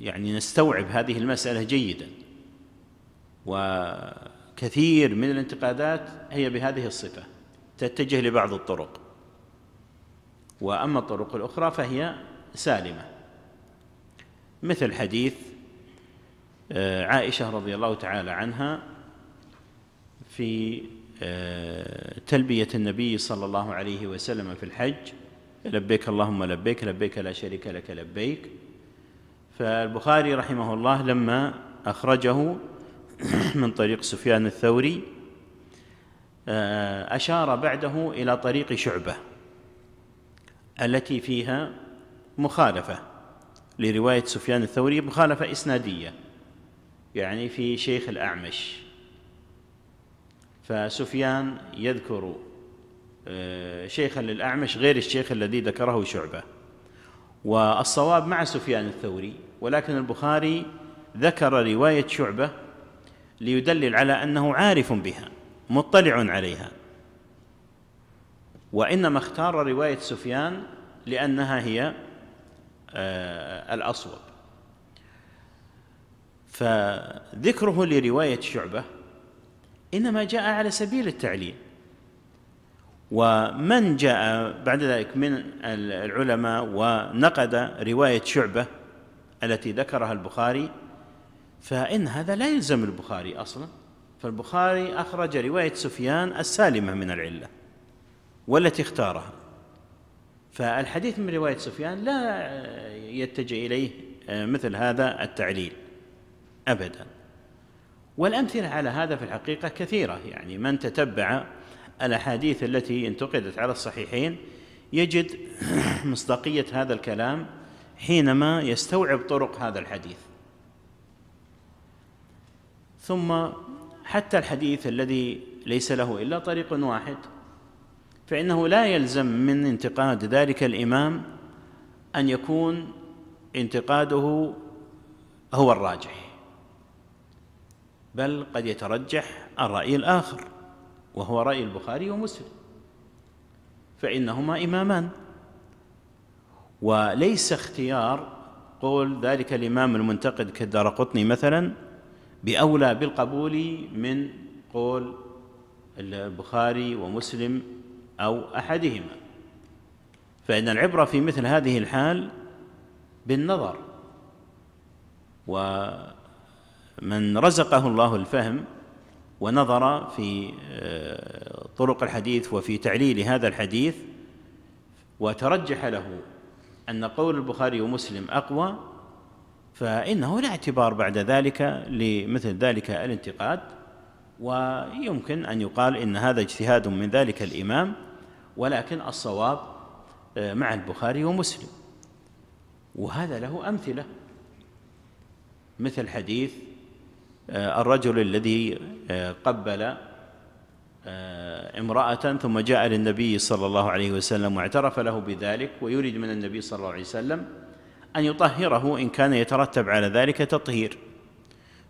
يعني نستوعب هذه المسألة جيدا. وكثير من الانتقادات هي بهذه الصفة تتجه لبعض الطرق. وأما الطرق الأخرى فهي سالمة. مثل حديث آه، عائشة رضي الله تعالى عنها في آه، تلبية النبي صلى الله عليه وسلم في الحج لبيك اللهم لبيك لبيك لا شريك لك لبيك. فالبخاري رحمه الله لما أخرجه (clears throat) من طريق سفيان الثوري آه، أشار بعده إلى طريق شعبة. التي فيها مخالفة لرواية سفيان الثوري مخالفة إسنادية يعني في شيخ الأعمش. فسفيان يذكر آه، شيخا للأعمش غير الشيخ الذي ذكره شعبة. والصواب مع سفيان الثوري ولكن البخاري ذكر رواية شعبة ليدلل على أنه عارف بها مطلع عليها. وإنما اختار رواية سفيان لأنها هي آه، الأصوب. فذكره لرواية شعبة إنما جاء على سبيل التعليل. ومن جاء بعد ذلك من العلماء ونقد رواية شعبة التي ذكرها البخاري فإن هذا لا يلزم البخاري أصلا. فالبخاري أخرج رواية سفيان السالمة من العلة. والتي اختارها فالحديث من رواية سفيان لا يتجه إليه مثل هذا التعليل أبدا. والأمثلة على هذا في الحقيقة كثيرة يعني من تتبع الأحاديث التي انتقدت على الصحيحين يجد (coughs) مصداقية هذا الكلام حينما يستوعب طرق هذا الحديث. ثم حتى الحديث الذي ليس له إلا طريق واحد فإنه لا يلزم من انتقاد ذلك الإمام أن يكون انتقاده هو الراجح بل قد يترجح الرأي الآخر وهو رأي البخاري ومسلم فإنهما إمامان. وليس اختيار قول ذلك الإمام المنتقد كالدار قطني مثلا بأولى بالقبول من قول البخاري ومسلم أو أحدهما. فإن العبرة في مثل هذه الحال بالنظر. ومن رزقه الله الفهم ونظر في آه، طرق الحديث وفي تعليل هذا الحديث وترجح له أن قول البخاري ومسلم أقوى فإنه لا اعتبار بعد ذلك لمثل ذلك الانتقاد ويمكن أن يقال إن هذا اجتهاد من ذلك الإمام ولكن الصواب آه، مع البخاري ومسلم. وهذا له أمثلة. مثل حديث آه، الرجل الذي آه، قبل امرأة ثم جاء للنبي صلى الله عليه وسلم واعترف له بذلك ويريد من النبي صلى الله عليه وسلم أن يطهره إن كان يترتب على ذلك تطهير.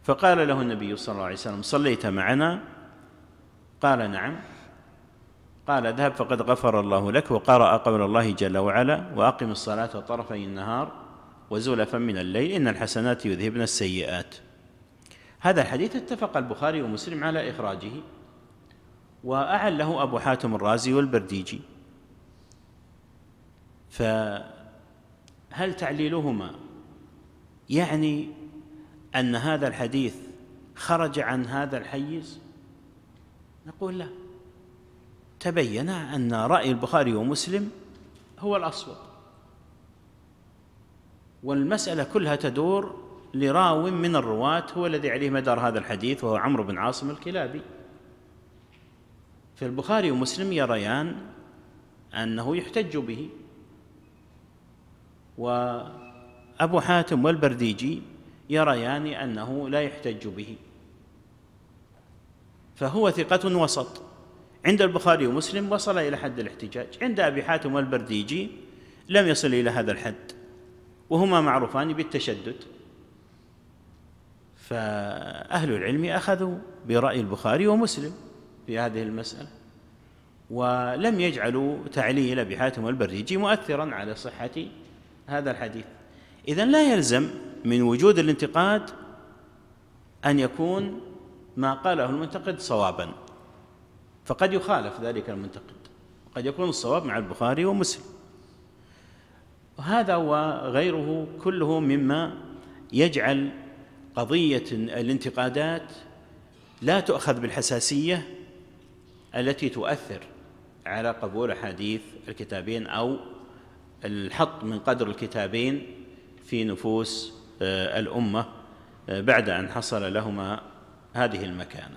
فقال له النبي صلى الله عليه وسلم صليت معنا؟ قال نعم. قال اذهب فقد غفر الله لك وقرأ قول الله جل وعلا وأقم الصلاة طرفي النهار وزلفا من الليل إن الحسنات يذهبن السيئات. هذا الحديث اتفق البخاري ومسلم على إخراجه. وأعل له أبو حاتم الرازي والبرديجي. فهل تعليلهما يعني أن هذا الحديث خرج عن هذا الحيز؟ نقول لا. تبين أن رأي البخاري ومسلم هو الأصوب. والمسألة كلها تدور لراو من الرواة هو الذي عليه مدار هذا الحديث وهو عمرو بن عاصم الكلابي. فالبخاري ومسلم يريان أنه يحتج به. وأبو حاتم والبرديجي يريان أنه لا يحتج به. فهو ثقة وسط. عند البخاري ومسلم وصل إلى حد الاحتجاج. عند أبي حاتم والبرديجي لم يصل إلى هذا الحد وهما معروفان بالتشدد. فأهل العلم أخذوا برأي البخاري ومسلم في هذه المسألة ولم يجعلوا تعليل أبي حاتم والبرديجي مؤثرا على صحة هذا الحديث. إذا لا يلزم من وجود الانتقاد أن يكون ما قاله المنتقد صوابا. فقد يخالف ذلك المنتقد. قد يكون الصواب مع البخاري ومسلم. وهذا وغيره كله مما يجعل قضية الانتقادات لا تؤخذ بالحساسية التي تؤثر على قبول أحاديث الكتابين أو الحط من قدر الكتابين في نفوس آه، الأمة آه، بعد أن حصل لهما هذه المكانة.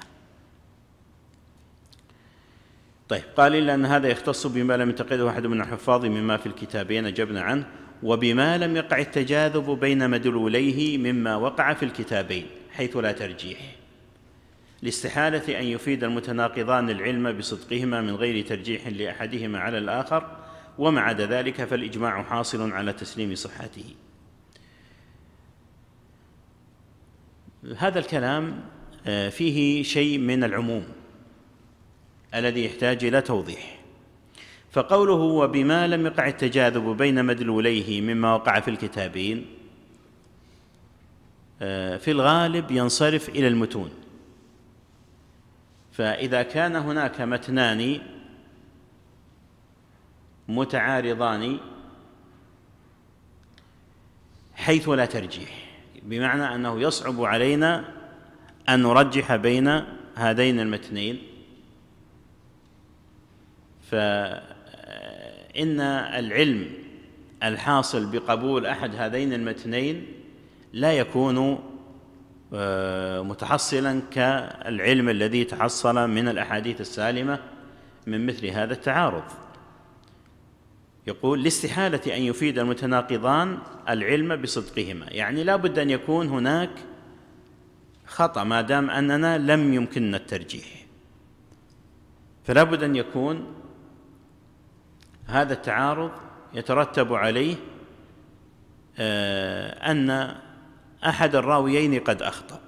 طيب. قال إلا أن هذا يختص بما لم يتقده أحد من الحفاظ مما في الكتابين أجبنا عنه وبما لم يقع التجاذب بين مدلوليه مما وقع في الكتابين حيث لا ترجيح. لاستحالة أن يفيد المتناقضان العلم بصدقهما من غير ترجيح لأحدهما على الآخر وما عدا ذلك فالإجماع حاصل على تسليم صحته. هذا الكلام آه، فيه شيء من العموم. الذي يحتاج إلى توضيح. فقوله وبما لم يقع التجاذب بين مدلوليه مما وقع في الكتابين آه، في الغالب ينصرف إلى المتون. فإذا كان هناك متنان متعارضان حيث لا ترجيح بمعنى أنه يصعب علينا أن نرجح بين هذين المتنين. فان العلم الحاصل بقبول أحد هذين المتنين لا يكون آه، متحصلا كالعلم الذي تحصل من الأحاديث السالمة من مثل هذا التعارض. يقول لاستحالة أن يفيد المتناقضان العلم بصدقهما. يعني لا بد أن يكون هناك خطأ ما دام أننا لم يمكننا الترجيح. فلا بد أن يكون هذا التعارض يترتب عليه آه، أن أحد الراويين قد أخطأ.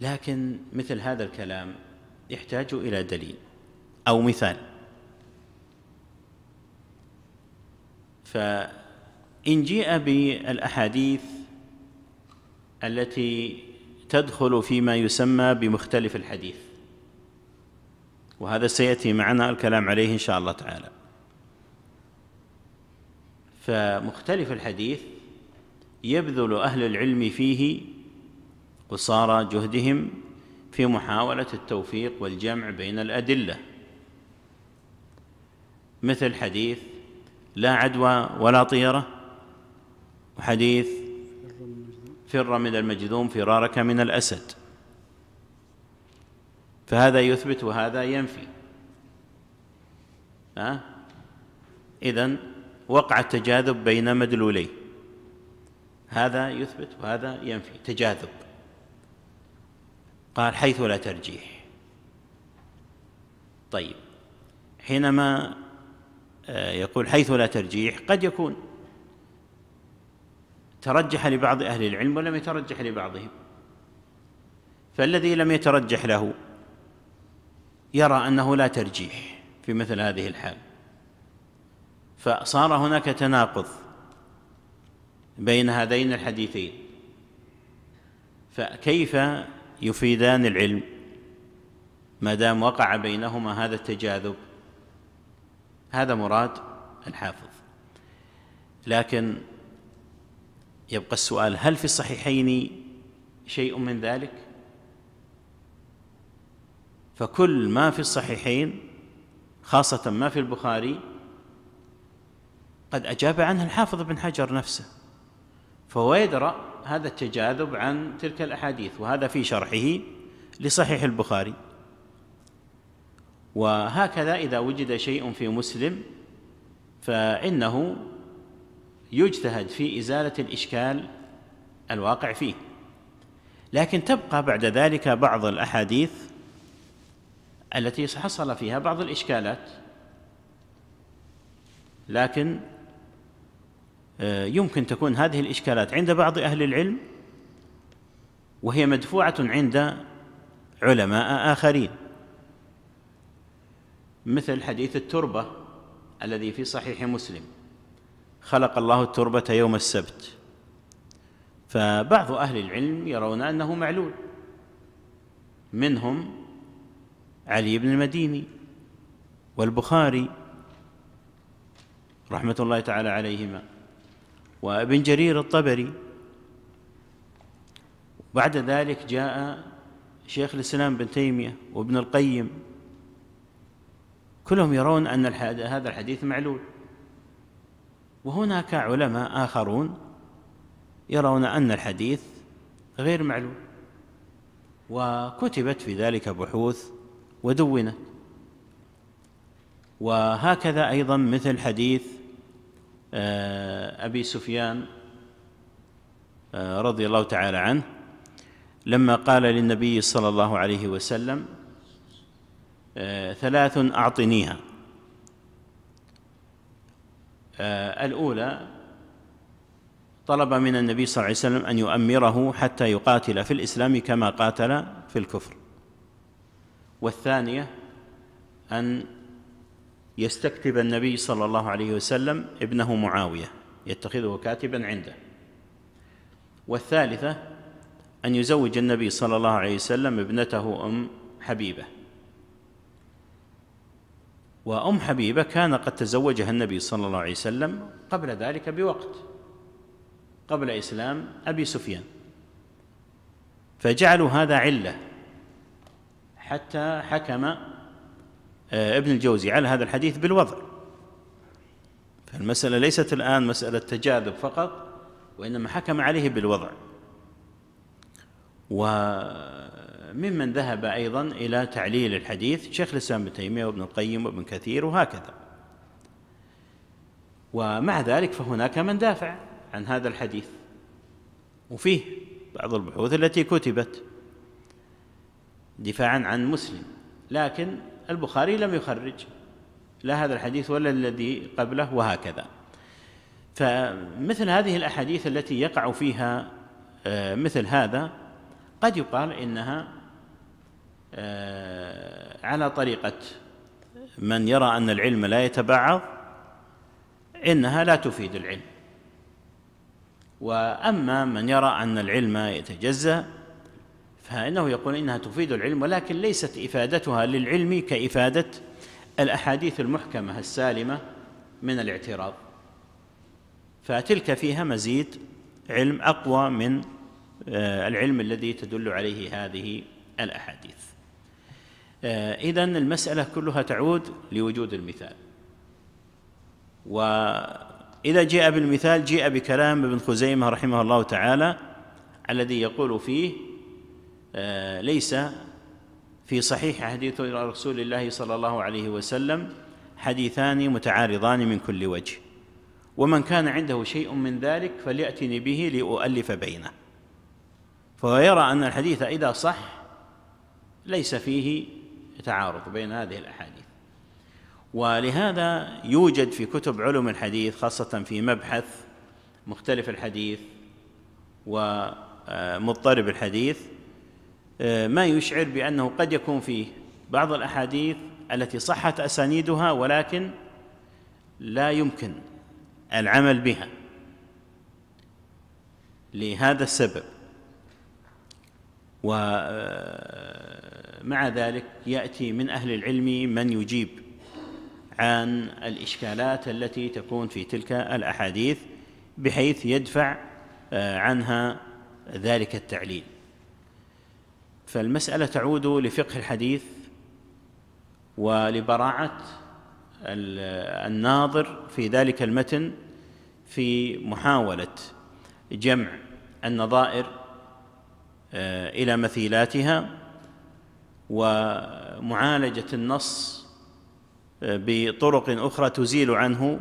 لكن مثل هذا الكلام يحتاج إلى دليل أو مثال. فإن جيء بالأحاديث التي تدخل فيما يسمى بمختلف الحديث وهذا سيأتي معنا الكلام عليه إن شاء الله تعالى. فمختلف الحديث يبذل أهل العلم فيه قصارى جهدهم في محاولة التوفيق والجمع بين الأدلة. مثل حديث لا عدوى ولا طيرة وحديث فر من المجذوم فرارك من الأسد. فهذا يثبت وهذا ينفي. ها؟ إذن وقع التجاذب بين مدلولين. هذا يثبت وهذا ينفي. تجاذب. قال حيث لا ترجيح. طيب. حينما آه، يقول حيث لا ترجيح قد يكون ترجح لبعض أهل العلم ولم يترجح لبعضهم. فالذي لم يترجح له يرى أنه لا ترجيح في مثل هذه الحال. فصار هناك تناقض بين هذين الحديثين. فكيف يفيدان العلم ما دام وقع بينهما هذا التجاذب؟ هذا مراد الحافظ. لكن يبقى السؤال هل في الصحيحين شيء من ذلك؟ فكل ما في الصحيحين خاصة ما في البخاري قد أجاب عنه الحافظ بن حجر نفسه. فهو يدرأ هذا التجاذب عن تلك الأحاديث وهذا في شرحه لصحيح البخاري. وهكذا إذا وجد شيء في مسلم فإنه يجتهد في إزالة الإشكال الواقع فيه. لكن تبقى بعد ذلك بعض الأحاديث التي حصل فيها بعض الإشكالات. لكن آه، يمكن تكون هذه الإشكالات عند بعض أهل العلم وهي مدفوعة عند علماء آخرين. مثل حديث التربة الذي في صحيح مسلم. خلق الله التربة يوم السبت. فبعض أهل العلم يرون أنه معلول. منهم علي بن المديني والبخاري رحمة الله تعالى عليهما وابن جرير الطبري. بعد ذلك جاء شيخ الإسلام بن تيمية وابن القيم. كلهم يرون أن هذا الحديث معلول. وهناك علماء آخرون يرون أن الحديث غير معلول. وكتبت في ذلك بحوث ودونت وهكذا أيضا مثل حديث أبي سفيان رضي الله تعالى عنه لما قال للنبي صلى الله عليه وسلم ثلاث أعطنيها. الأولى طلب من النبي صلى الله عليه وسلم أن يؤمره حتى يقاتل في الإسلام كما قاتل في الكفر. والثانية أن يستكتب النبي صلى الله عليه وسلم ابنه معاوية يتخذه كاتبا عنده. والثالثة أن يزوج النبي صلى الله عليه وسلم ابنته أم حبيبة. وأم حبيبة كان قد تزوجها النبي صلى الله عليه وسلم قبل ذلك بوقت قبل إسلام أبي سفيان. فجعلوا هذا علة. حتى حكم آه، ابن الجوزي على هذا الحديث بالوضع. فالمسألة ليست الآن مسألة تجاذب فقط وإنما حكم عليه بالوضع. وممن ذهب أيضا إلى تعليل الحديث شيخ الإسلام ابن تيمية وابن القيم وابن كثير وهكذا. ومع ذلك فهناك من دافع عن هذا الحديث. وفيه بعض البحوث التي كتبت. دفاعا عن مسلم لكن البخاري لم يخرج. لا هذا الحديث ولا الذي قبله وهكذا. فمثل هذه الأحاديث التي يقع فيها آه، مثل هذا قد يقال إنها آه، على طريقة من يرى أن العلم لا يتبعض إنها لا تفيد العلم. وأما من يرى أن العلم يتجزأ فانه يقول إنها تفيد العلم ولكن ليست إفادتها للعلم كإفادة الأحاديث المحكمة السالمة من الاعتراض. فتلك فيها مزيد علم أقوى من آه، العلم الذي تدل عليه هذه الأحاديث. آه، اذا المسألة كلها تعود لوجود المثال. وإذا جاء بالمثال جاء بكلام ابن خزيمة رحمه الله تعالى الذي يقول فيه ليس في صحيح حديث رسول الله صلى الله عليه وسلم حديثان متعارضان من كل وجه. ومن كان عنده شيء من ذلك فليأتني به لأؤلف بينه. فهو يرى أن الحديث إذا صح ليس فيه تعارض بين هذه الأحاديث. ولهذا يوجد في كتب علوم الحديث خاصة في مبحث مختلف الحديث ومضطرب الحديث ما يشعر بأنه قد يكون فيه بعض الأحاديث التي صحت أسانيدها ولكن لا يمكن العمل بها. لهذا السبب. ومع ذلك يأتي من أهل العلم من يجيب عن الإشكالات التي تكون في تلك الأحاديث بحيث يدفع عنها ذلك التعليل. فالمسألة تعود لفقه الحديث ولبراعة الناظر في ذلك المتن في محاولة جمع النظائر آه، إلى مثيلاتها ومعالجة النص آه، بطرق أخرى تزيل عنه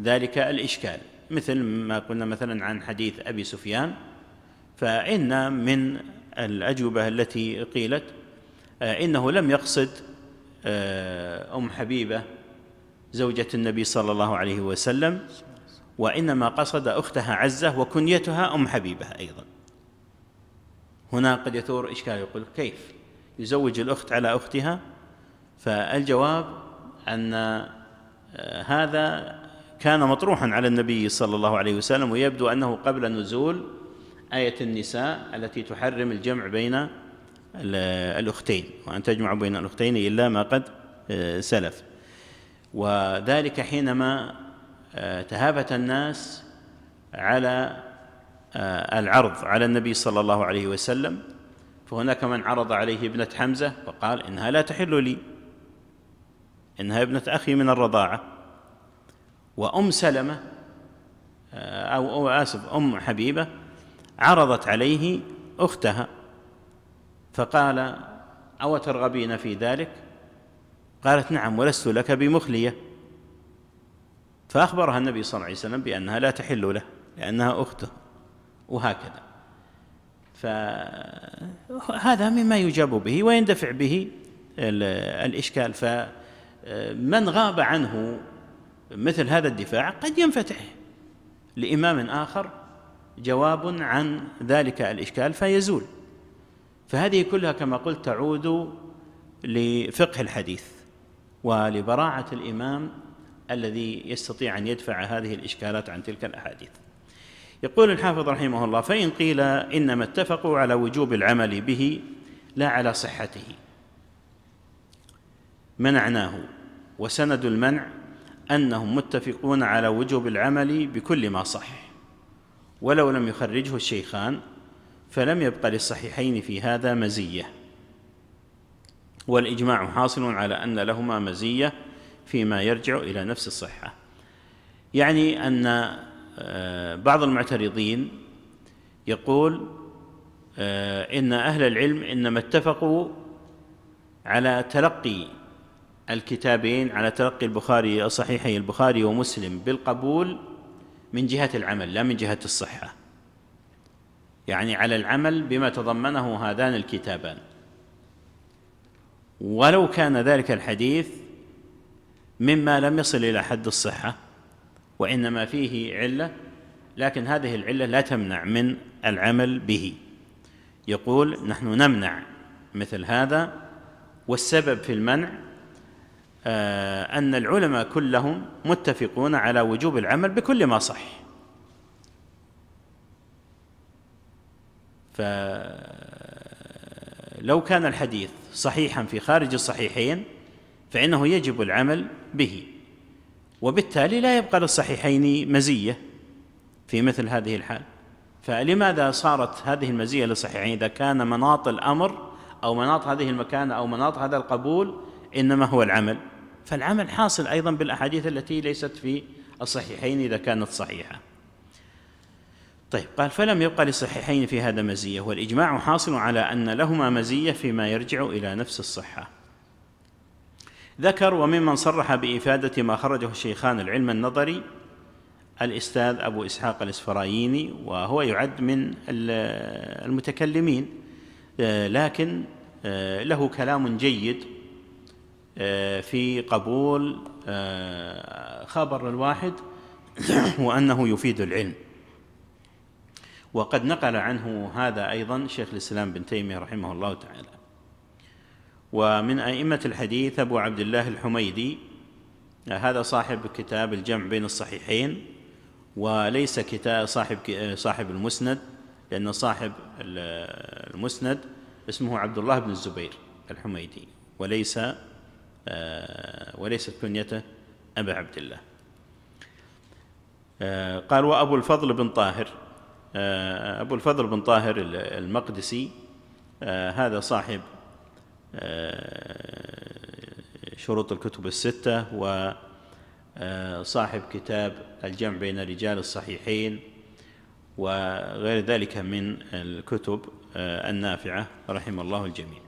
ذلك الإشكال. مثل ما قلنا مثلا عن حديث أبي سفيان فإن من الأجوبة التي قيلت آه، إنه لم يقصد أم حبيبة زوجة النبي صلى الله عليه وسلم وإنما قصد أختها عزة وكنيتها أم حبيبة أيضا. هنا قد يثور إشكال يقول كيف يزوج الأخت على أختها؟ فالجواب أن آه، هذا كان مطروحا على النبي صلى الله عليه وسلم ويبدو أنه قبل نزول آية النساء التي تحرم الجمع بين الأختين وأن تجمع بين الأختين إلا ما قد آه، سلف. وذلك حينما آه، تهافت الناس على آه، العرض على النبي صلى الله عليه وسلم فهناك من عرض عليه ابنة حمزة وقال إنها لا تحل لي إنها ابنة أخي من الرضاعة. وأم سلمة أو آسف أم حبيبة عرضت عليه أختها. فقال أو ترغبين في ذلك؟ قالت نعم ولست لك بمخلية. فأخبرها النبي صلى الله عليه وسلم بأنها لا تحل له لأنها أخته وهكذا. فهذا مما يجاب به ويندفع به الإشكال. فمن غاب عنه مثل هذا الدفاع قد ينفتح لإمام آخر جواب عن ذلك الإشكال فيزول. فهذه كلها كما قلت تعود لفقه الحديث ولبراعة الإمام الذي يستطيع أن يدفع هذه الإشكالات عن تلك الأحاديث. يقول الحافظ رحمه الله فإن قيل إنما اتفقوا على وجوب العمل به لا على صحته. منعناه. وسند المنع أنهم متفقون على وجوب العمل بكل ما صح. ولو لم يخرجه الشيخان فلم يبق للصحيحين في هذا مزية. والإجماع حاصل على أن لهما مزية فيما يرجع إلى نفس الصحة. يعني أن آه، بعض المعترضين يقول آه، إن أهل العلم إنما اتفقوا على تلقي الكتابين على تلقي البخاري صحيحي البخاري ومسلم بالقبول من جهة العمل لا من جهة الصحة. يعني على العمل بما تضمنه هذان الكتابان. ولو كان ذلك الحديث مما لم يصل إلى حد الصحة وإنما فيه علة لكن هذه العلة لا تمنع من العمل به. يقول نحن نمنع مثل هذا والسبب في المنع أن العلماء كلهم متفقون على وجوب العمل بكل ما صح. فلو كان الحديث صحيحا في خارج الصحيحين فإنه يجب العمل به. وبالتالي لا يبقى للصحيحين مزية في مثل هذه الحال. فلماذا صارت هذه المزية للصحيحين؟ إذا كان مناط الأمر أو مناط هذه المكانة أو مناط هذا القبول إنما هو العمل. فالعمل حاصل أيضا بالأحاديث التي ليست في الصحيحين إذا كانت صحيحة. طيب قال فلم يبقى للصحيحين في هذا مزية والإجماع حاصل على أن لهما مزية فيما يرجع إلى نفس الصحة. ذكر وممن صرح بإفادة ما خرجه الشيخان العلم النظري الأستاذ أبو إسحاق الإسفرايني وهو يعد من المتكلمين. لكن له كلام جيد في قبول خبر الواحد (clears throat) وأنه يفيد العلم. وقد نقل عنه هذا أيضا شيخ الإسلام بن تيمية رحمه الله تعالى. ومن أئمة الحديث أبو عبد الله الحميدي هذا صاحب كتاب الجمع بين الصحيحين وليس كتاب صاحب صاحب المسند لأن صاحب المسند اسمه عبد الله بن الزبير الحميدي وليس آه، وليست كنيته أبا عبد الله. آه، قال وأبو الفضل بن طاهر آه، أبو الفضل بن طاهر المقدسي هذا صاحب شروط الكتب الستة وصاحب كتاب الجمع بين رجال الصحيحين وغير ذلك من الكتب النافعة رحم الله الجميع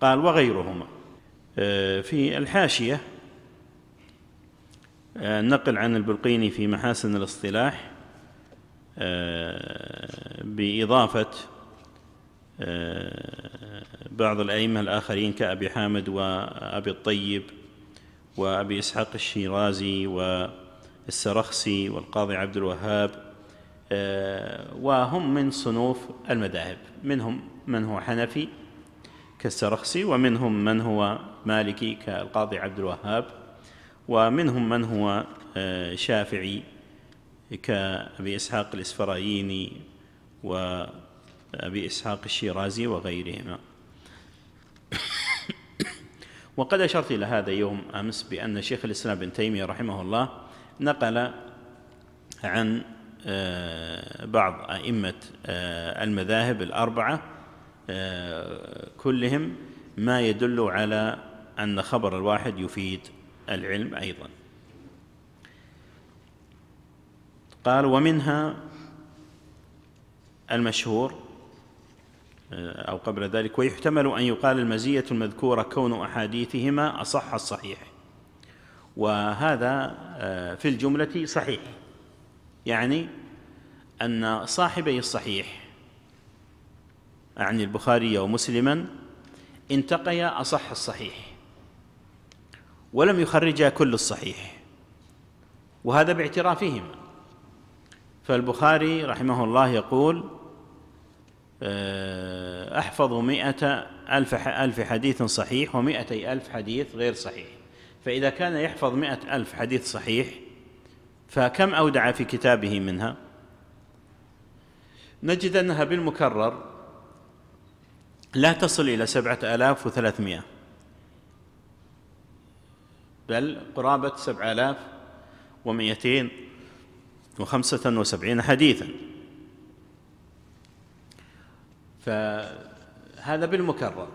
قال وغيرهما. في الحاشية نقل عن البلقيني في محاسن الاصطلاح بإضافة بعض الأئمة الآخرين كأبي حامد وأبي الطيب وأبي إسحاق الشيرازي والسرخسي والقاضي عبد الوهاب وهم من صنوف المذاهب منهم من هو حنفي كالسرخسي ومنهم من هو مالكي كالقاضي عبد الوهاب ومنهم من هو آه، شافعي كأبي إسحاق الإسفرايني وأبي إسحاق الشيرازي وغيرهما. (coughs) وقد أشرت إلى هذا يوم أمس بأن شيخ الإسلام بن تيمية رحمه الله نقل عن آه، بعض أئمة آه، المذاهب الأربعة كلهم ما يدل على أن خبر الواحد يفيد العلم أيضا. قال ومنها المشهور أو قبل ذلك ويحتمل أن يقال المزية المذكورة كون أحاديثهما أصح الصحيح وهذا آه، في الجملة صحيح يعني أن صاحبي الصحيح أعني البخاري ومسلما انتقيا أصح الصحيح ولم يخرجا كل الصحيح وهذا باعترافهما فالبخاري رحمه الله يقول آه، أحفظ مئة ألف, ألف حديث صحيح ومئتي ألف حديث غير صحيح. فإذا كان يحفظ مئة ألف حديث صحيح فكم أودع في كتابه منها؟ نجد أنها بالمكرر لا تصل إلى سبعة آلاف وثلاثمائة. بل قرابة سبع آلاف ومئتين وخمسة وسبعين حديثا. فهذا بالمكرر.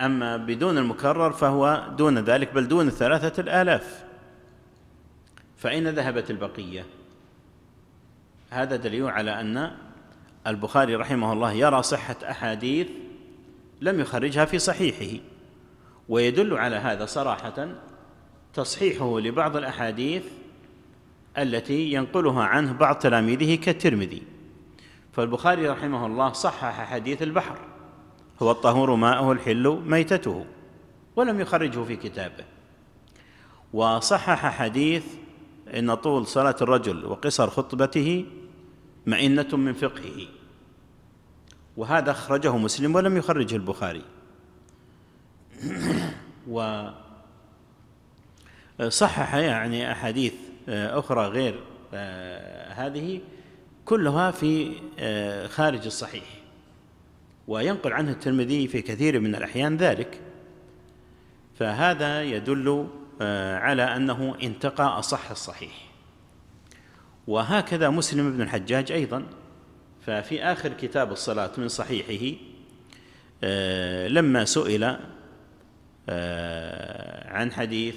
أما بدون المكرر فهو دون ذلك بل دون الثلاثة الآلاف. فأين ذهبت البقية؟ هذا دليل على أن البخاري رحمه الله يرى صحة أحاديث لم يخرجها في صحيحه ويدل على هذا صراحة تصحيحه لبعض الأحاديث التي ينقلها عنه بعض تلاميذه كالترمذي. فالبخاري رحمه الله صحح حديث البحر هو الطهور ماءه الحل ميتته ولم يخرجه في كتابه. وصحح حديث إن طول صلاة الرجل وقصر خطبته مئنة من فقهه. وهذا أخرجه مسلم ولم يخرجه البخاري. (clears throat) وصحح يعني أحاديث أخرى غير آه، هذه كلها في آه، خارج الصحيح. وينقل عنه الترمذي في كثير من الأحيان ذلك. فهذا يدل آه، على أنه انتقى أصح الصحيح. وهكذا مسلم بن الحجاج أيضا. ففي آخر كتاب الصلاة من صحيحه آه، لما سئل عن حديث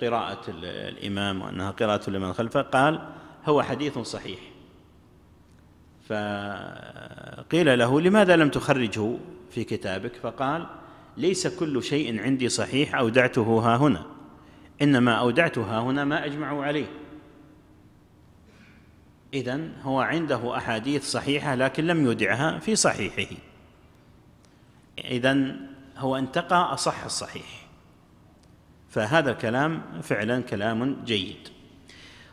قراءة الإمام وأنها قراءة لمن خلفه قال هو حديث صحيح. فقيل له لماذا لم تخرجه في كتابك؟ فقال ليس كل شيء عندي صحيح أودعته ها هنا إنما أودعته ها هنا ما اجمعوا عليه. اذا هو عنده أحاديث صحيحة لكن لم يودعها في صحيحه. اذا هو انتقى أصح الصحيح. فهذا الكلام فعلا كلام جيد.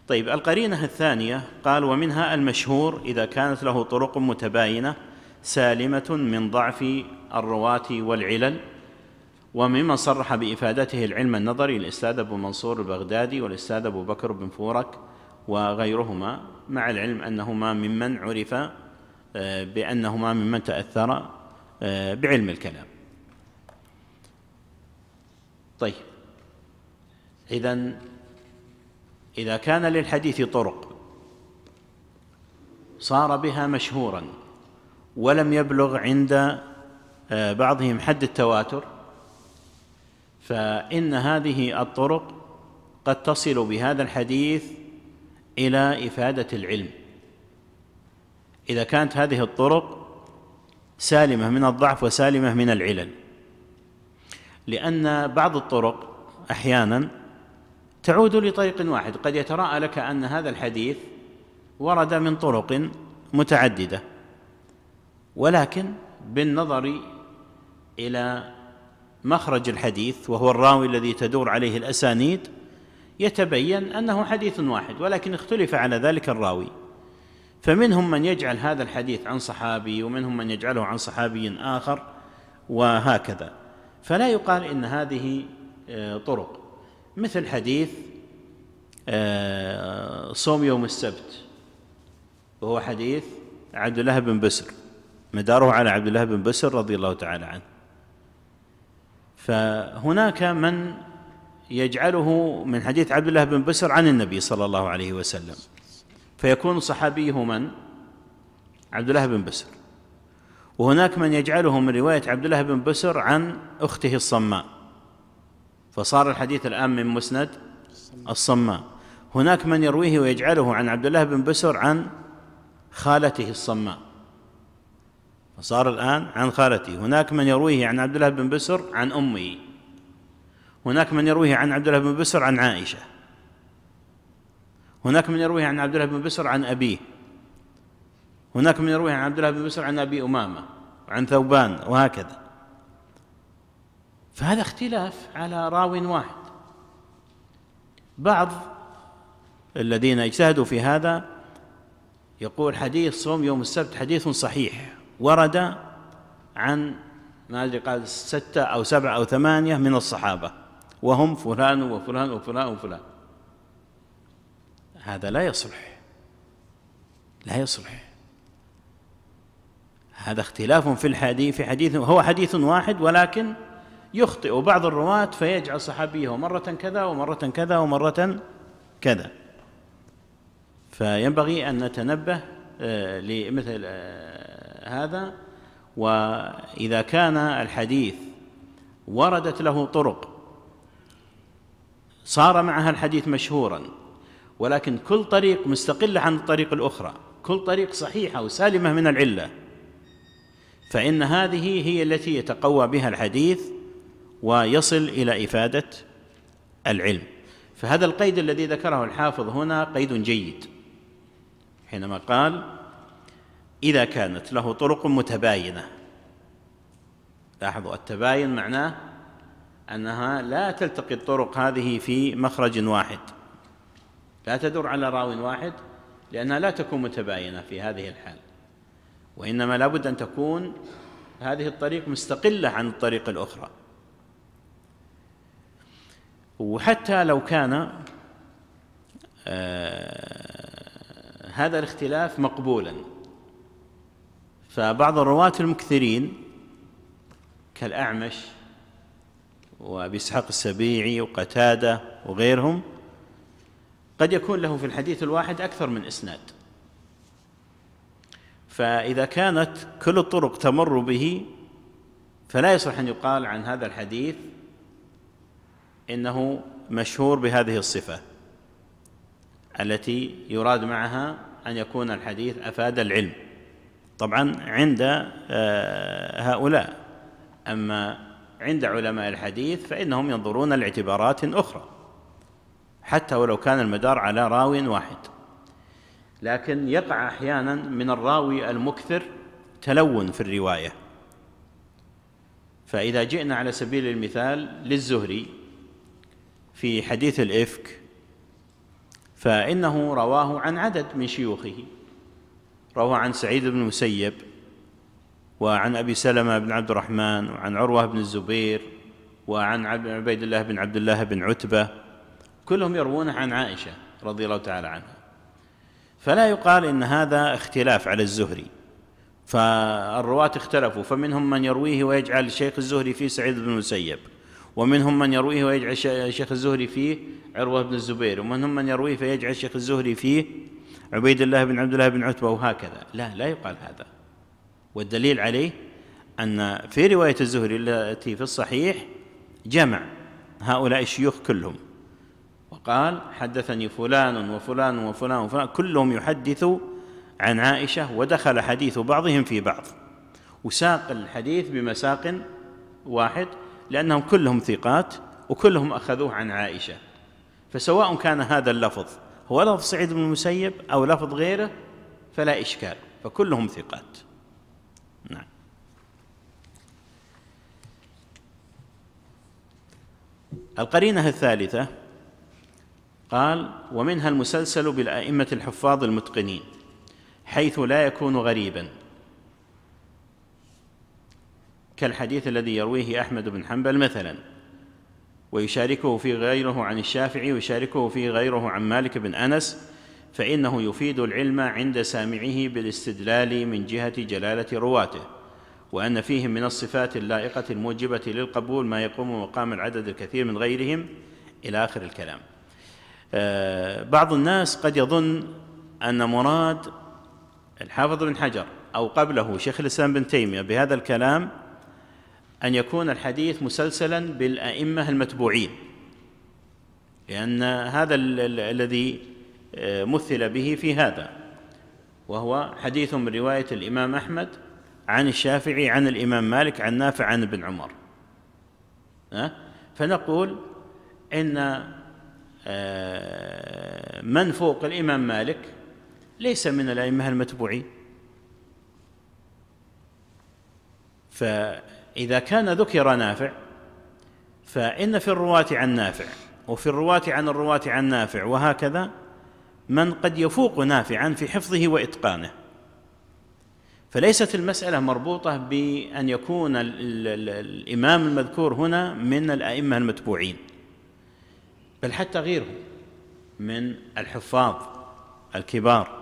طيب القرينة الثانية قال ومنها المشهور إذا كانت له طرق متباينة سالمة من ضعف الرواة والعلل وممن صرح بإفادته العلم النظري الأستاذ أبو منصور البغدادي والأستاذ أبو بكر بن فورك وغيرهما مع العلم أنهما ممن عرف آه، بأنهما ممن تأثر آه، بعلم الكلام. طيب. إذن إذا كان للحديث طرق صار بها مشهورا ولم يبلغ عند آه، بعضهم حد التواتر فإن هذه الطرق قد تصل بهذا الحديث إلى إفادة العلم. إذا كانت هذه الطرق سالمة من الضعف وسالمة من العلل. لأن بعض الطرق أحيانا تعود لطريق واحد قد يتراءى لك أن هذا الحديث ورد من طرق متعددة. ولكن بالنظر إلى مخرج الحديث وهو الراوي الذي تدور عليه الأسانيد يتبين أنه حديث واحد ولكن اختلف على ذلك الراوي. فمنهم من يجعل هذا الحديث عن صحابي ومنهم من يجعله عن صحابي آخر وهكذا. فلا يقال إن هذه آه، طرق. مثل حديث آه، صوم يوم السبت. وهو حديث عبد الله بن بسر. مداره على عبد الله بن بسر رضي الله تعالى عنه. فهناك من يجعله من حديث عبد الله بن بسر عن النبي صلى الله عليه وسلم. فيكون صحابيه من؟ عبد الله بن بسر. وهناك من يجعله من رواية عبد الله بن بسر عن أخته الصماء. فصار الحديث الآن من مسند الصماء. هناك من يرويه ويجعله عن عبد الله بن بسر عن خالته الصماء. صار الآن عن خالته. هناك من يرويه عن عبد الله بن بسر عن أمه. هناك من يرويه عن عبد الله بن بسر عن عائشة. هناك من يرويه عن عبد الله بن بسر عن أبيه. هناك من يرويه عن عبد الله بن بسر عن أبي أمامة وعن ثوبان وهكذا. فهذا اختلاف على راو واحد. بعض الذين اجتهدوا في هذا يقول حديث صوم يوم السبت حديث صحيح. ورد عن ما أدري قال ستة أو سبعة أو ثمانية من الصحابة. وهم فلان وفلان وفلان وفلان. هذا لا يصلح. لا يصلح. هذا اختلاف في الحديث في حديث هو حديث واحد ولكن يخطئ بعض الرواة فيجعل صحابيه مرة كذا ومرة كذا ومرة كذا. فينبغي أن نتنبه آه، لمثل آه، هذا. وإذا كان الحديث وردت له طرق صار معها الحديث مشهورا ولكن كل طريق مستقلة عن الطريق الأخرى كل طريق صحيحة وسالمة من العلة. فإن هذه هي التي يتقوى بها الحديث ويصل إلى إفادة العلم. فهذا القيد الذي ذكره الحافظ هنا قيد جيد. حينما قال إذا كانت له طرق متباينة. لاحظوا التباين معناه أنها لا تلتقي الطرق هذه في مخرج واحد. لا تدور على راو واحد لأنها لا تكون متباينة في هذه الحال. وإنما لابد أن تكون هذه الطريق مستقلة عن الطريق الأخرى. وحتى لو كان آه هذا الاختلاف مقبولا. فبعض الرواة المكثرين كالأعمش وأبي إسحاق السبيعي وقتادة وغيرهم قد يكون له في الحديث الواحد أكثر من إسناد. فإذا كانت كل الطرق تمر به فلا يصح أن يقال عن هذا الحديث إنه مشهور بهذه الصفة التي يراد معها أن يكون الحديث أفاد العلم. طبعا عند آه، هؤلاء أما عند علماء الحديث فإنهم ينظرون لاعتبارات أخرى حتى ولو كان المدار على راو واحد. لكن يقع أحيانا من الراوي المكثر تلون في الرواية. فإذا جئنا على سبيل المثال للزهري في حديث الإفك فإنه رواه عن عدد من شيوخه روى عن سعيد بن المسيب وعن أبي سلمة بن عبد الرحمن وعن عروة بن الزبير وعن عبيد الله بن عبد الله بن عتبة كلهم يروونه عن عائشة رضي الله تعالى عنها. فلا يقال إن هذا اختلاف على الزهري فالرواة اختلفوا. فمنهم من يرويه ويجعل الشيخ الزهري فيه سعيد بن المسيب ومنهم من يرويه ويجعل الشيخ الزهري فيه عروة بن الزبير ومنهم من يرويه فيجعل الشيخ الزهري فيه عبيد الله بن عبد الله بن عتبة وهكذا. لا لا يقال هذا. والدليل عليه أن في رواية الزهري التي في الصحيح جمع هؤلاء الشيوخ كلهم وقال حدثني فلان وفلان وفلان وفلان كلهم يحدث عن عائشة ودخل حديث بعضهم في بعض. وساق الحديث بمساق واحد لأنهم كلهم ثقات وكلهم أخذوه عن عائشة. فسواء كان هذا اللفظ هو لفظ سعيد بن المسيب أو لفظ غيره فلا إشكال فكلهم ثقات. القرينة الثالثة قال ومنها المسلسل بالأئمة الحفاظ المتقنين حيث لا يكون غريبا. كالحديث الذي يرويه أحمد بن حنبل مثلا ويشاركه في غيره عن الشافعي ويشاركه في غيره عن مالك بن أنس فإنه يفيد العلم عند سامعه بالاستدلال من جهة جلالة رواته. وأن فيهم من الصفات اللائقة الموجبة للقبول ما يقوم مقام العدد الكثير من غيرهم إلى آخر الكلام. آه، بعض الناس قد يظن أن مراد الحافظ بن حجر أو قبله شيخ الإسلام بن تيمية بهذا الكلام أن يكون الحديث مسلسلا بالأئمة المتبوعين لأن هذا الذي آه، مثل به في هذا وهو حديث من رواية الإمام أحمد عن الشافعي عن الإمام مالك عن نافع عن ابن عمر. فنقول إن آه، من فوق الإمام مالك ليس من الأئمة المتبوعين. فإذا كان ذكر نافع فإن في الرواة عن نافع وفي الرواة عن الرواة عن نافع وهكذا من قد يفوق نافعا في حفظه وإتقانه. فليست المسألة مربوطة بأن يكون الإمام المذكور هنا من الأئمة المتبوعين بل حتى غيره من الحفاظ الكبار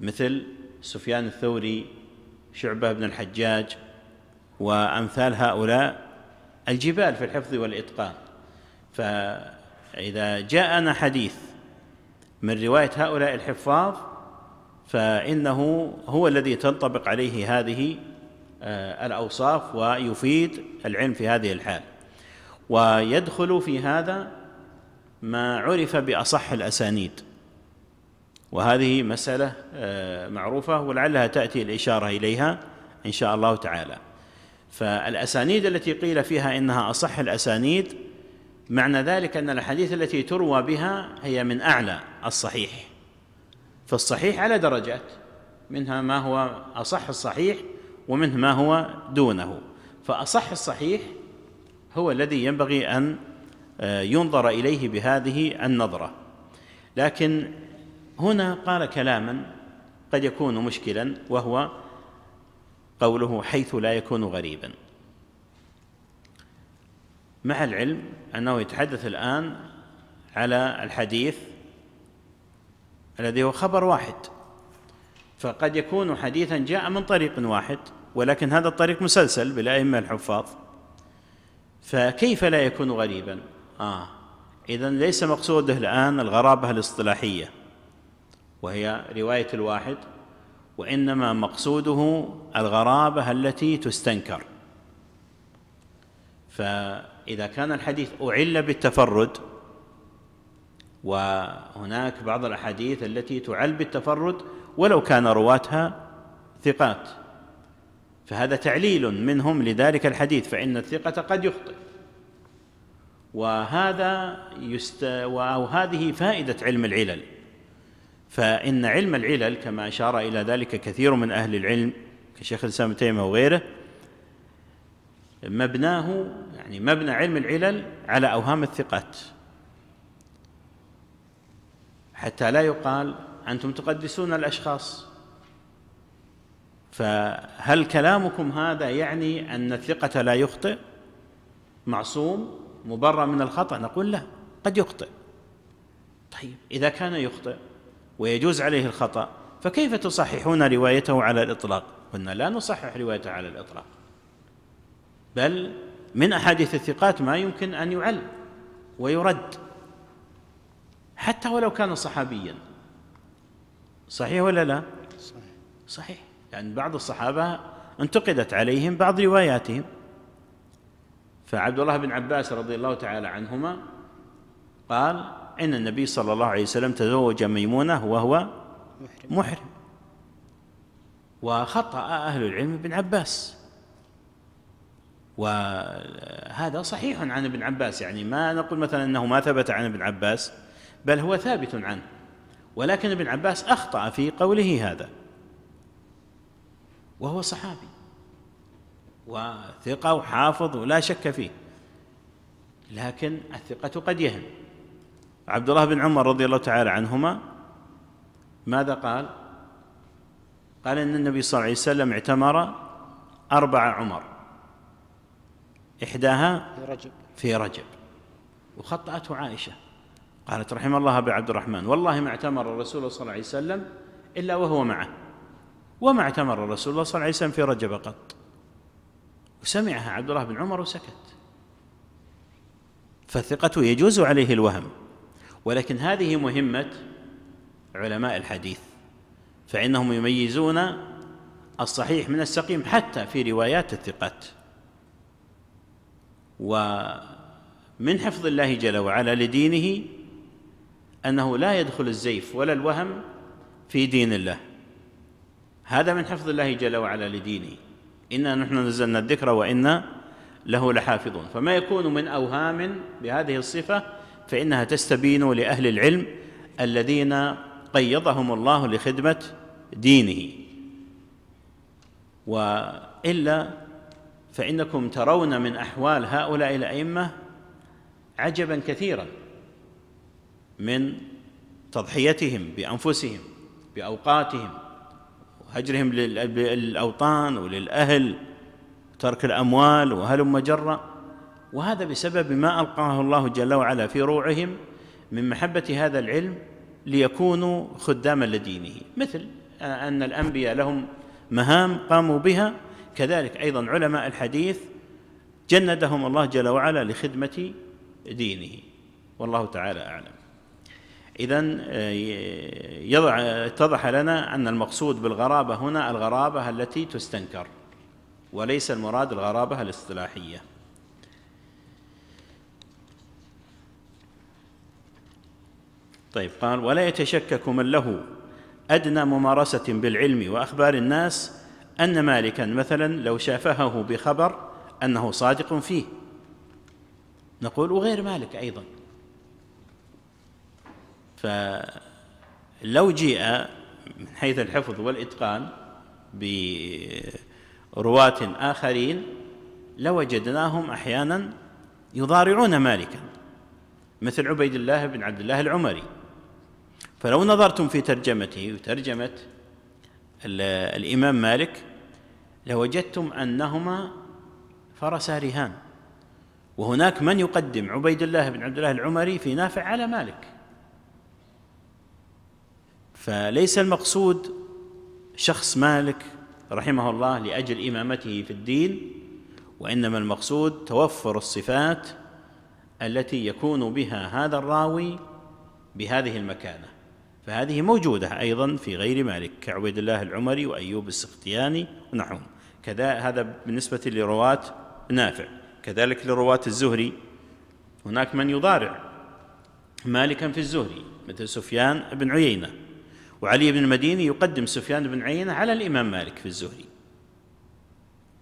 مثل سفيان الثوري شعبة بن الحجاج وأمثال هؤلاء الجبال في الحفظ والإتقان. فإذا جاءنا حديث من رواية هؤلاء الحفاظ فإنه هو الذي تنطبق عليه هذه آه، الأوصاف ويفيد العلم في هذه الحال. ويدخل في هذا ما عرف بأصح الأسانيد. وهذه مسألة آه، معروفة ولعلها تأتي الإشارة إليها إن شاء الله تعالى. فالأسانيد التي قيل فيها إنها أصح الأسانيد معنى ذلك أن الأحاديث التي تروى بها هي من أعلى الصحيح. فالصحيح على درجات منها ما هو أصح الصحيح ومنه ما هو دونه. فأصح الصحيح هو الذي ينبغي أن آه، ينظر إليه بهذه النظرة. لكن هنا قال كلاما قد يكون مشكلا وهو قوله حيث لا يكون غريبا. مع العلم أنه يتحدث الآن على الحديث الذي هو خبر واحد. فقد يكون حديثا جاء من طريق واحد ولكن هذا الطريق مسلسل بالائمه الحفاظ. فكيف لا يكون غريبا؟ آه اذا ليس مقصوده الآن الغرابة الاصطلاحية وهي رواية الواحد وإنما مقصوده الغرابة التي تستنكر. فإذا كان الحديث أعل بالتفرد وهناك بعض الأحاديث التي تعل بالتفرد ولو كان رواتها ثقات. فهذا تعليل منهم لذلك الحديث فإن الثقة قد يخطئ. وهذا يست... أو هذه فائدة علم العلل. فإن علم العلل كما أشار إلى ذلك كثير من أهل العلم كشيخ الإسلام ابن تيمية وغيره مبناه يعني مبنى علم العلل على أوهام الثقات. حتى لا يقال أنتم تقدسون الأشخاص. فهل كلامكم هذا يعني أن الثقة لا يخطئ؟ معصوم؟ مبرأ من الخطأ؟ نقول لا قد يخطئ. طيب إذا كان يخطئ ويجوز عليه الخطأ فكيف تصححون روايته على الإطلاق؟ قلنا لا نصحح روايته على الإطلاق. بل من أحاديث الثقات ما يمكن أن يعل ويرد. حتى ولو كان صحابيا. صحيح ولا لا؟ صحيح. صحيح. يعني بعض الصحابة انتقدت عليهم بعض رواياتهم. فعبد الله بن عباس رضي الله تعالى عنهما قال إن النبي صلى الله عليه وسلم تزوج ميمونة وهو محرم. وخطأ أهل العلم ابن عباس. وهذا صحيح عن ابن عباس. يعني ما نقول مثلا أنه ما ثبت عن ابن عباس. بل هو ثابت عنه. ولكن ابن عباس أخطأ في قوله هذا. وهو صحابي. وثقة وحافظ ولا شك فيه. لكن الثقة قد يهم. عبد الله بن عمر رضي الله تعالى عنهما ماذا قال؟ قال إن النبي صلى الله عليه وسلم اعتمر أربع عمر. إحداها في رجب. في رجب. وخطأته عائشة. قالت رحم الله ابا عبد الرحمن والله ما اعتمر الرسول صلى الله عليه وسلم إلا وهو معه. وما اعتمر الرسول صلى الله عليه وسلم في رجب قط. وسمعها عبد الله بن عمر وسكت. فالثقة يجوز عليه الوهم. ولكن هذه مهمة علماء الحديث فإنهم يميزون الصحيح من السقيم حتى في روايات الثقات. ومن حفظ الله جل وعلا لدينه أنه لا يدخل الزيف ولا الوهم في دين الله. هذا من حفظ الله جل وعلا لدينه. إنا نحن نزلنا الذكر وإنا له لحافظون. فما يكون من أوهام بهذه الصفة فإنها تستبين لأهل العلم الذين قيضهم الله لخدمة دينه. وإلا فإنكم ترون من أحوال هؤلاء الأئمة عجبا كثيرا. من تضحيتهم بأنفسهم بأوقاتهم وهجرهم للأوطان وللأهل ترك الأموال وهلم جرا وهذا بسبب ما ألقاه الله جل وعلا في روعهم من محبة هذا العلم ليكونوا خداما لدينه. مثل أن الأنبياء لهم مهام قاموا بها. كذلك أيضا علماء الحديث جندهم الله جل وعلا لخدمة دينه. والله تعالى أعلم. إذا آه، يضع اتضح لنا أن المقصود بالغرابة هنا الغرابة التي تستنكر وليس المراد الغرابة الاصطلاحية. طيب قال ولا يتشكك من له أدنى ممارسة بالعلم وأخبار الناس أن مالكا مثلا لو شافهه بخبر أنه صادق فيه. نقول وغير مالك أيضا. فلو جيء من حيث الحفظ والإتقان برواة آخرين لوجدناهم أحيانا يضارعون مالكا مثل عبيد الله بن عبد الله العمري. فلو نظرتم في ترجمته وترجمة الإمام مالك لوجدتم أنهما فرسا رهان. وهناك من يقدم عبيد الله بن عبد الله العمري في نافع على مالك. فليس المقصود شخص مالك رحمه الله لأجل إمامته في الدين وإنما المقصود توفر الصفات التي يكون بها هذا الراوي بهذه المكانة. فهذه موجودة أيضا في غير مالك كعبيد الله العمري وأيوب السختياني ونحوهم. كذا هذا بالنسبة لرواة نافع. كذلك لرواة الزهري. هناك من يضارع مالكا في الزهري مثل سفيان بن عيينة. وعلي بن المديني يقدم سفيان بن عيينة على الإمام مالك في الزهري.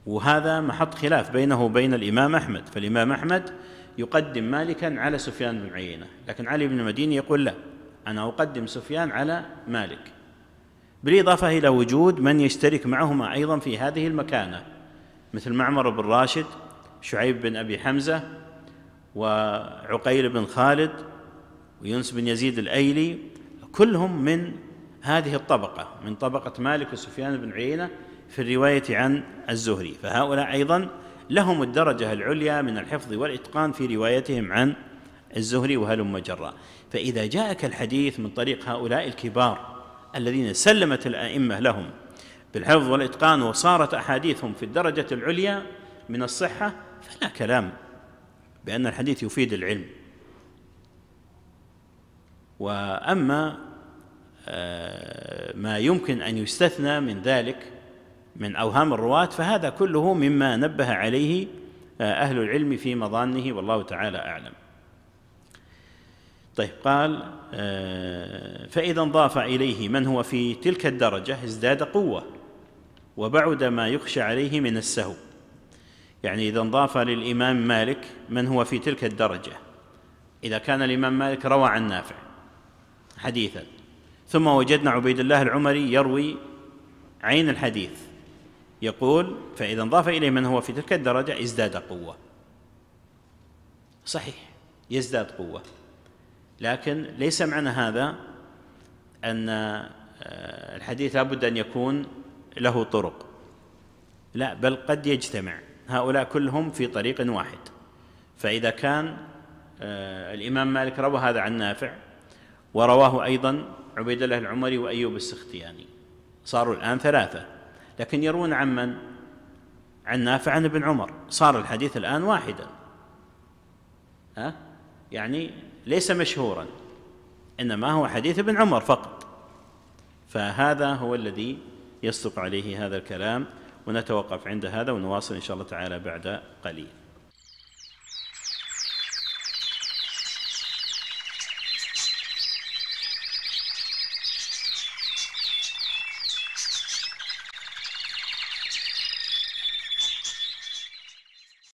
وهذا محط خلاف بينه وبين الإمام أحمد فالإمام أحمد يقدم مالكا على سفيان بن عيينة لكن علي بن المديني يقول لا أنا أقدم سفيان على مالك. بالإضافة إلى وجود من يشترك معهما أيضا في هذه المكانة مثل معمر بن راشد شعيب بن أبي حمزة وعقيل بن خالد ويونس بن يزيد الأيلي كلهم من هذه الطبقة من طبقة مالك وسفيان بن عيينة في الرواية عن الزهري. فهؤلاء أيضا لهم الدرجة العليا من الحفظ والإتقان في روايتهم عن الزهري وهلم جرا فإذا جاءك الحديث من طريق هؤلاء الكبار الذين سلمت الأئمة لهم بالحفظ والإتقان وصارت أحاديثهم في الدرجة العليا من الصحة فلا كلام بأن الحديث يفيد العلم. وأما ما يمكن أن يستثنى من ذلك من أوهام الرواة فهذا كله مما نبه عليه آه، أهل العلم في مظانه والله تعالى أعلم. طيب قال آه، فإذا انضاف إليه من هو في تلك الدرجة ازداد قوة وبعد ما يخشى عليه من السهو. يعني إذا انضاف للإمام مالك من هو في تلك الدرجة. إذا كان الإمام مالك روى عن نافع حديثا. ثم وجدنا عبيد الله العمري يروي عين الحديث. يقول فإذا انضاف إليه من هو في تلك الدرجة ازداد قوة. صحيح يزداد قوة. لكن ليس معنى هذا أن آه، الحديث لابد أن يكون له طرق. لا بل قد يجتمع. هؤلاء كلهم في طريق واحد. فإذا كان آه، الإمام مالك روى هذا عن نافع ورواه أيضا عبيد الله العمري وأيوب السختياني. صاروا الآن ثلاثة. لكن يروون عن من؟ عن نافع عن ابن عمر. صار الحديث الآن واحدا. ها؟ يعني ليس مشهورا. إنما هو حديث ابن عمر فقط. فهذا هو الذي يصدق عليه هذا الكلام. ونتوقف عند هذا ونواصل إن شاء الله تعالى بعد قليل.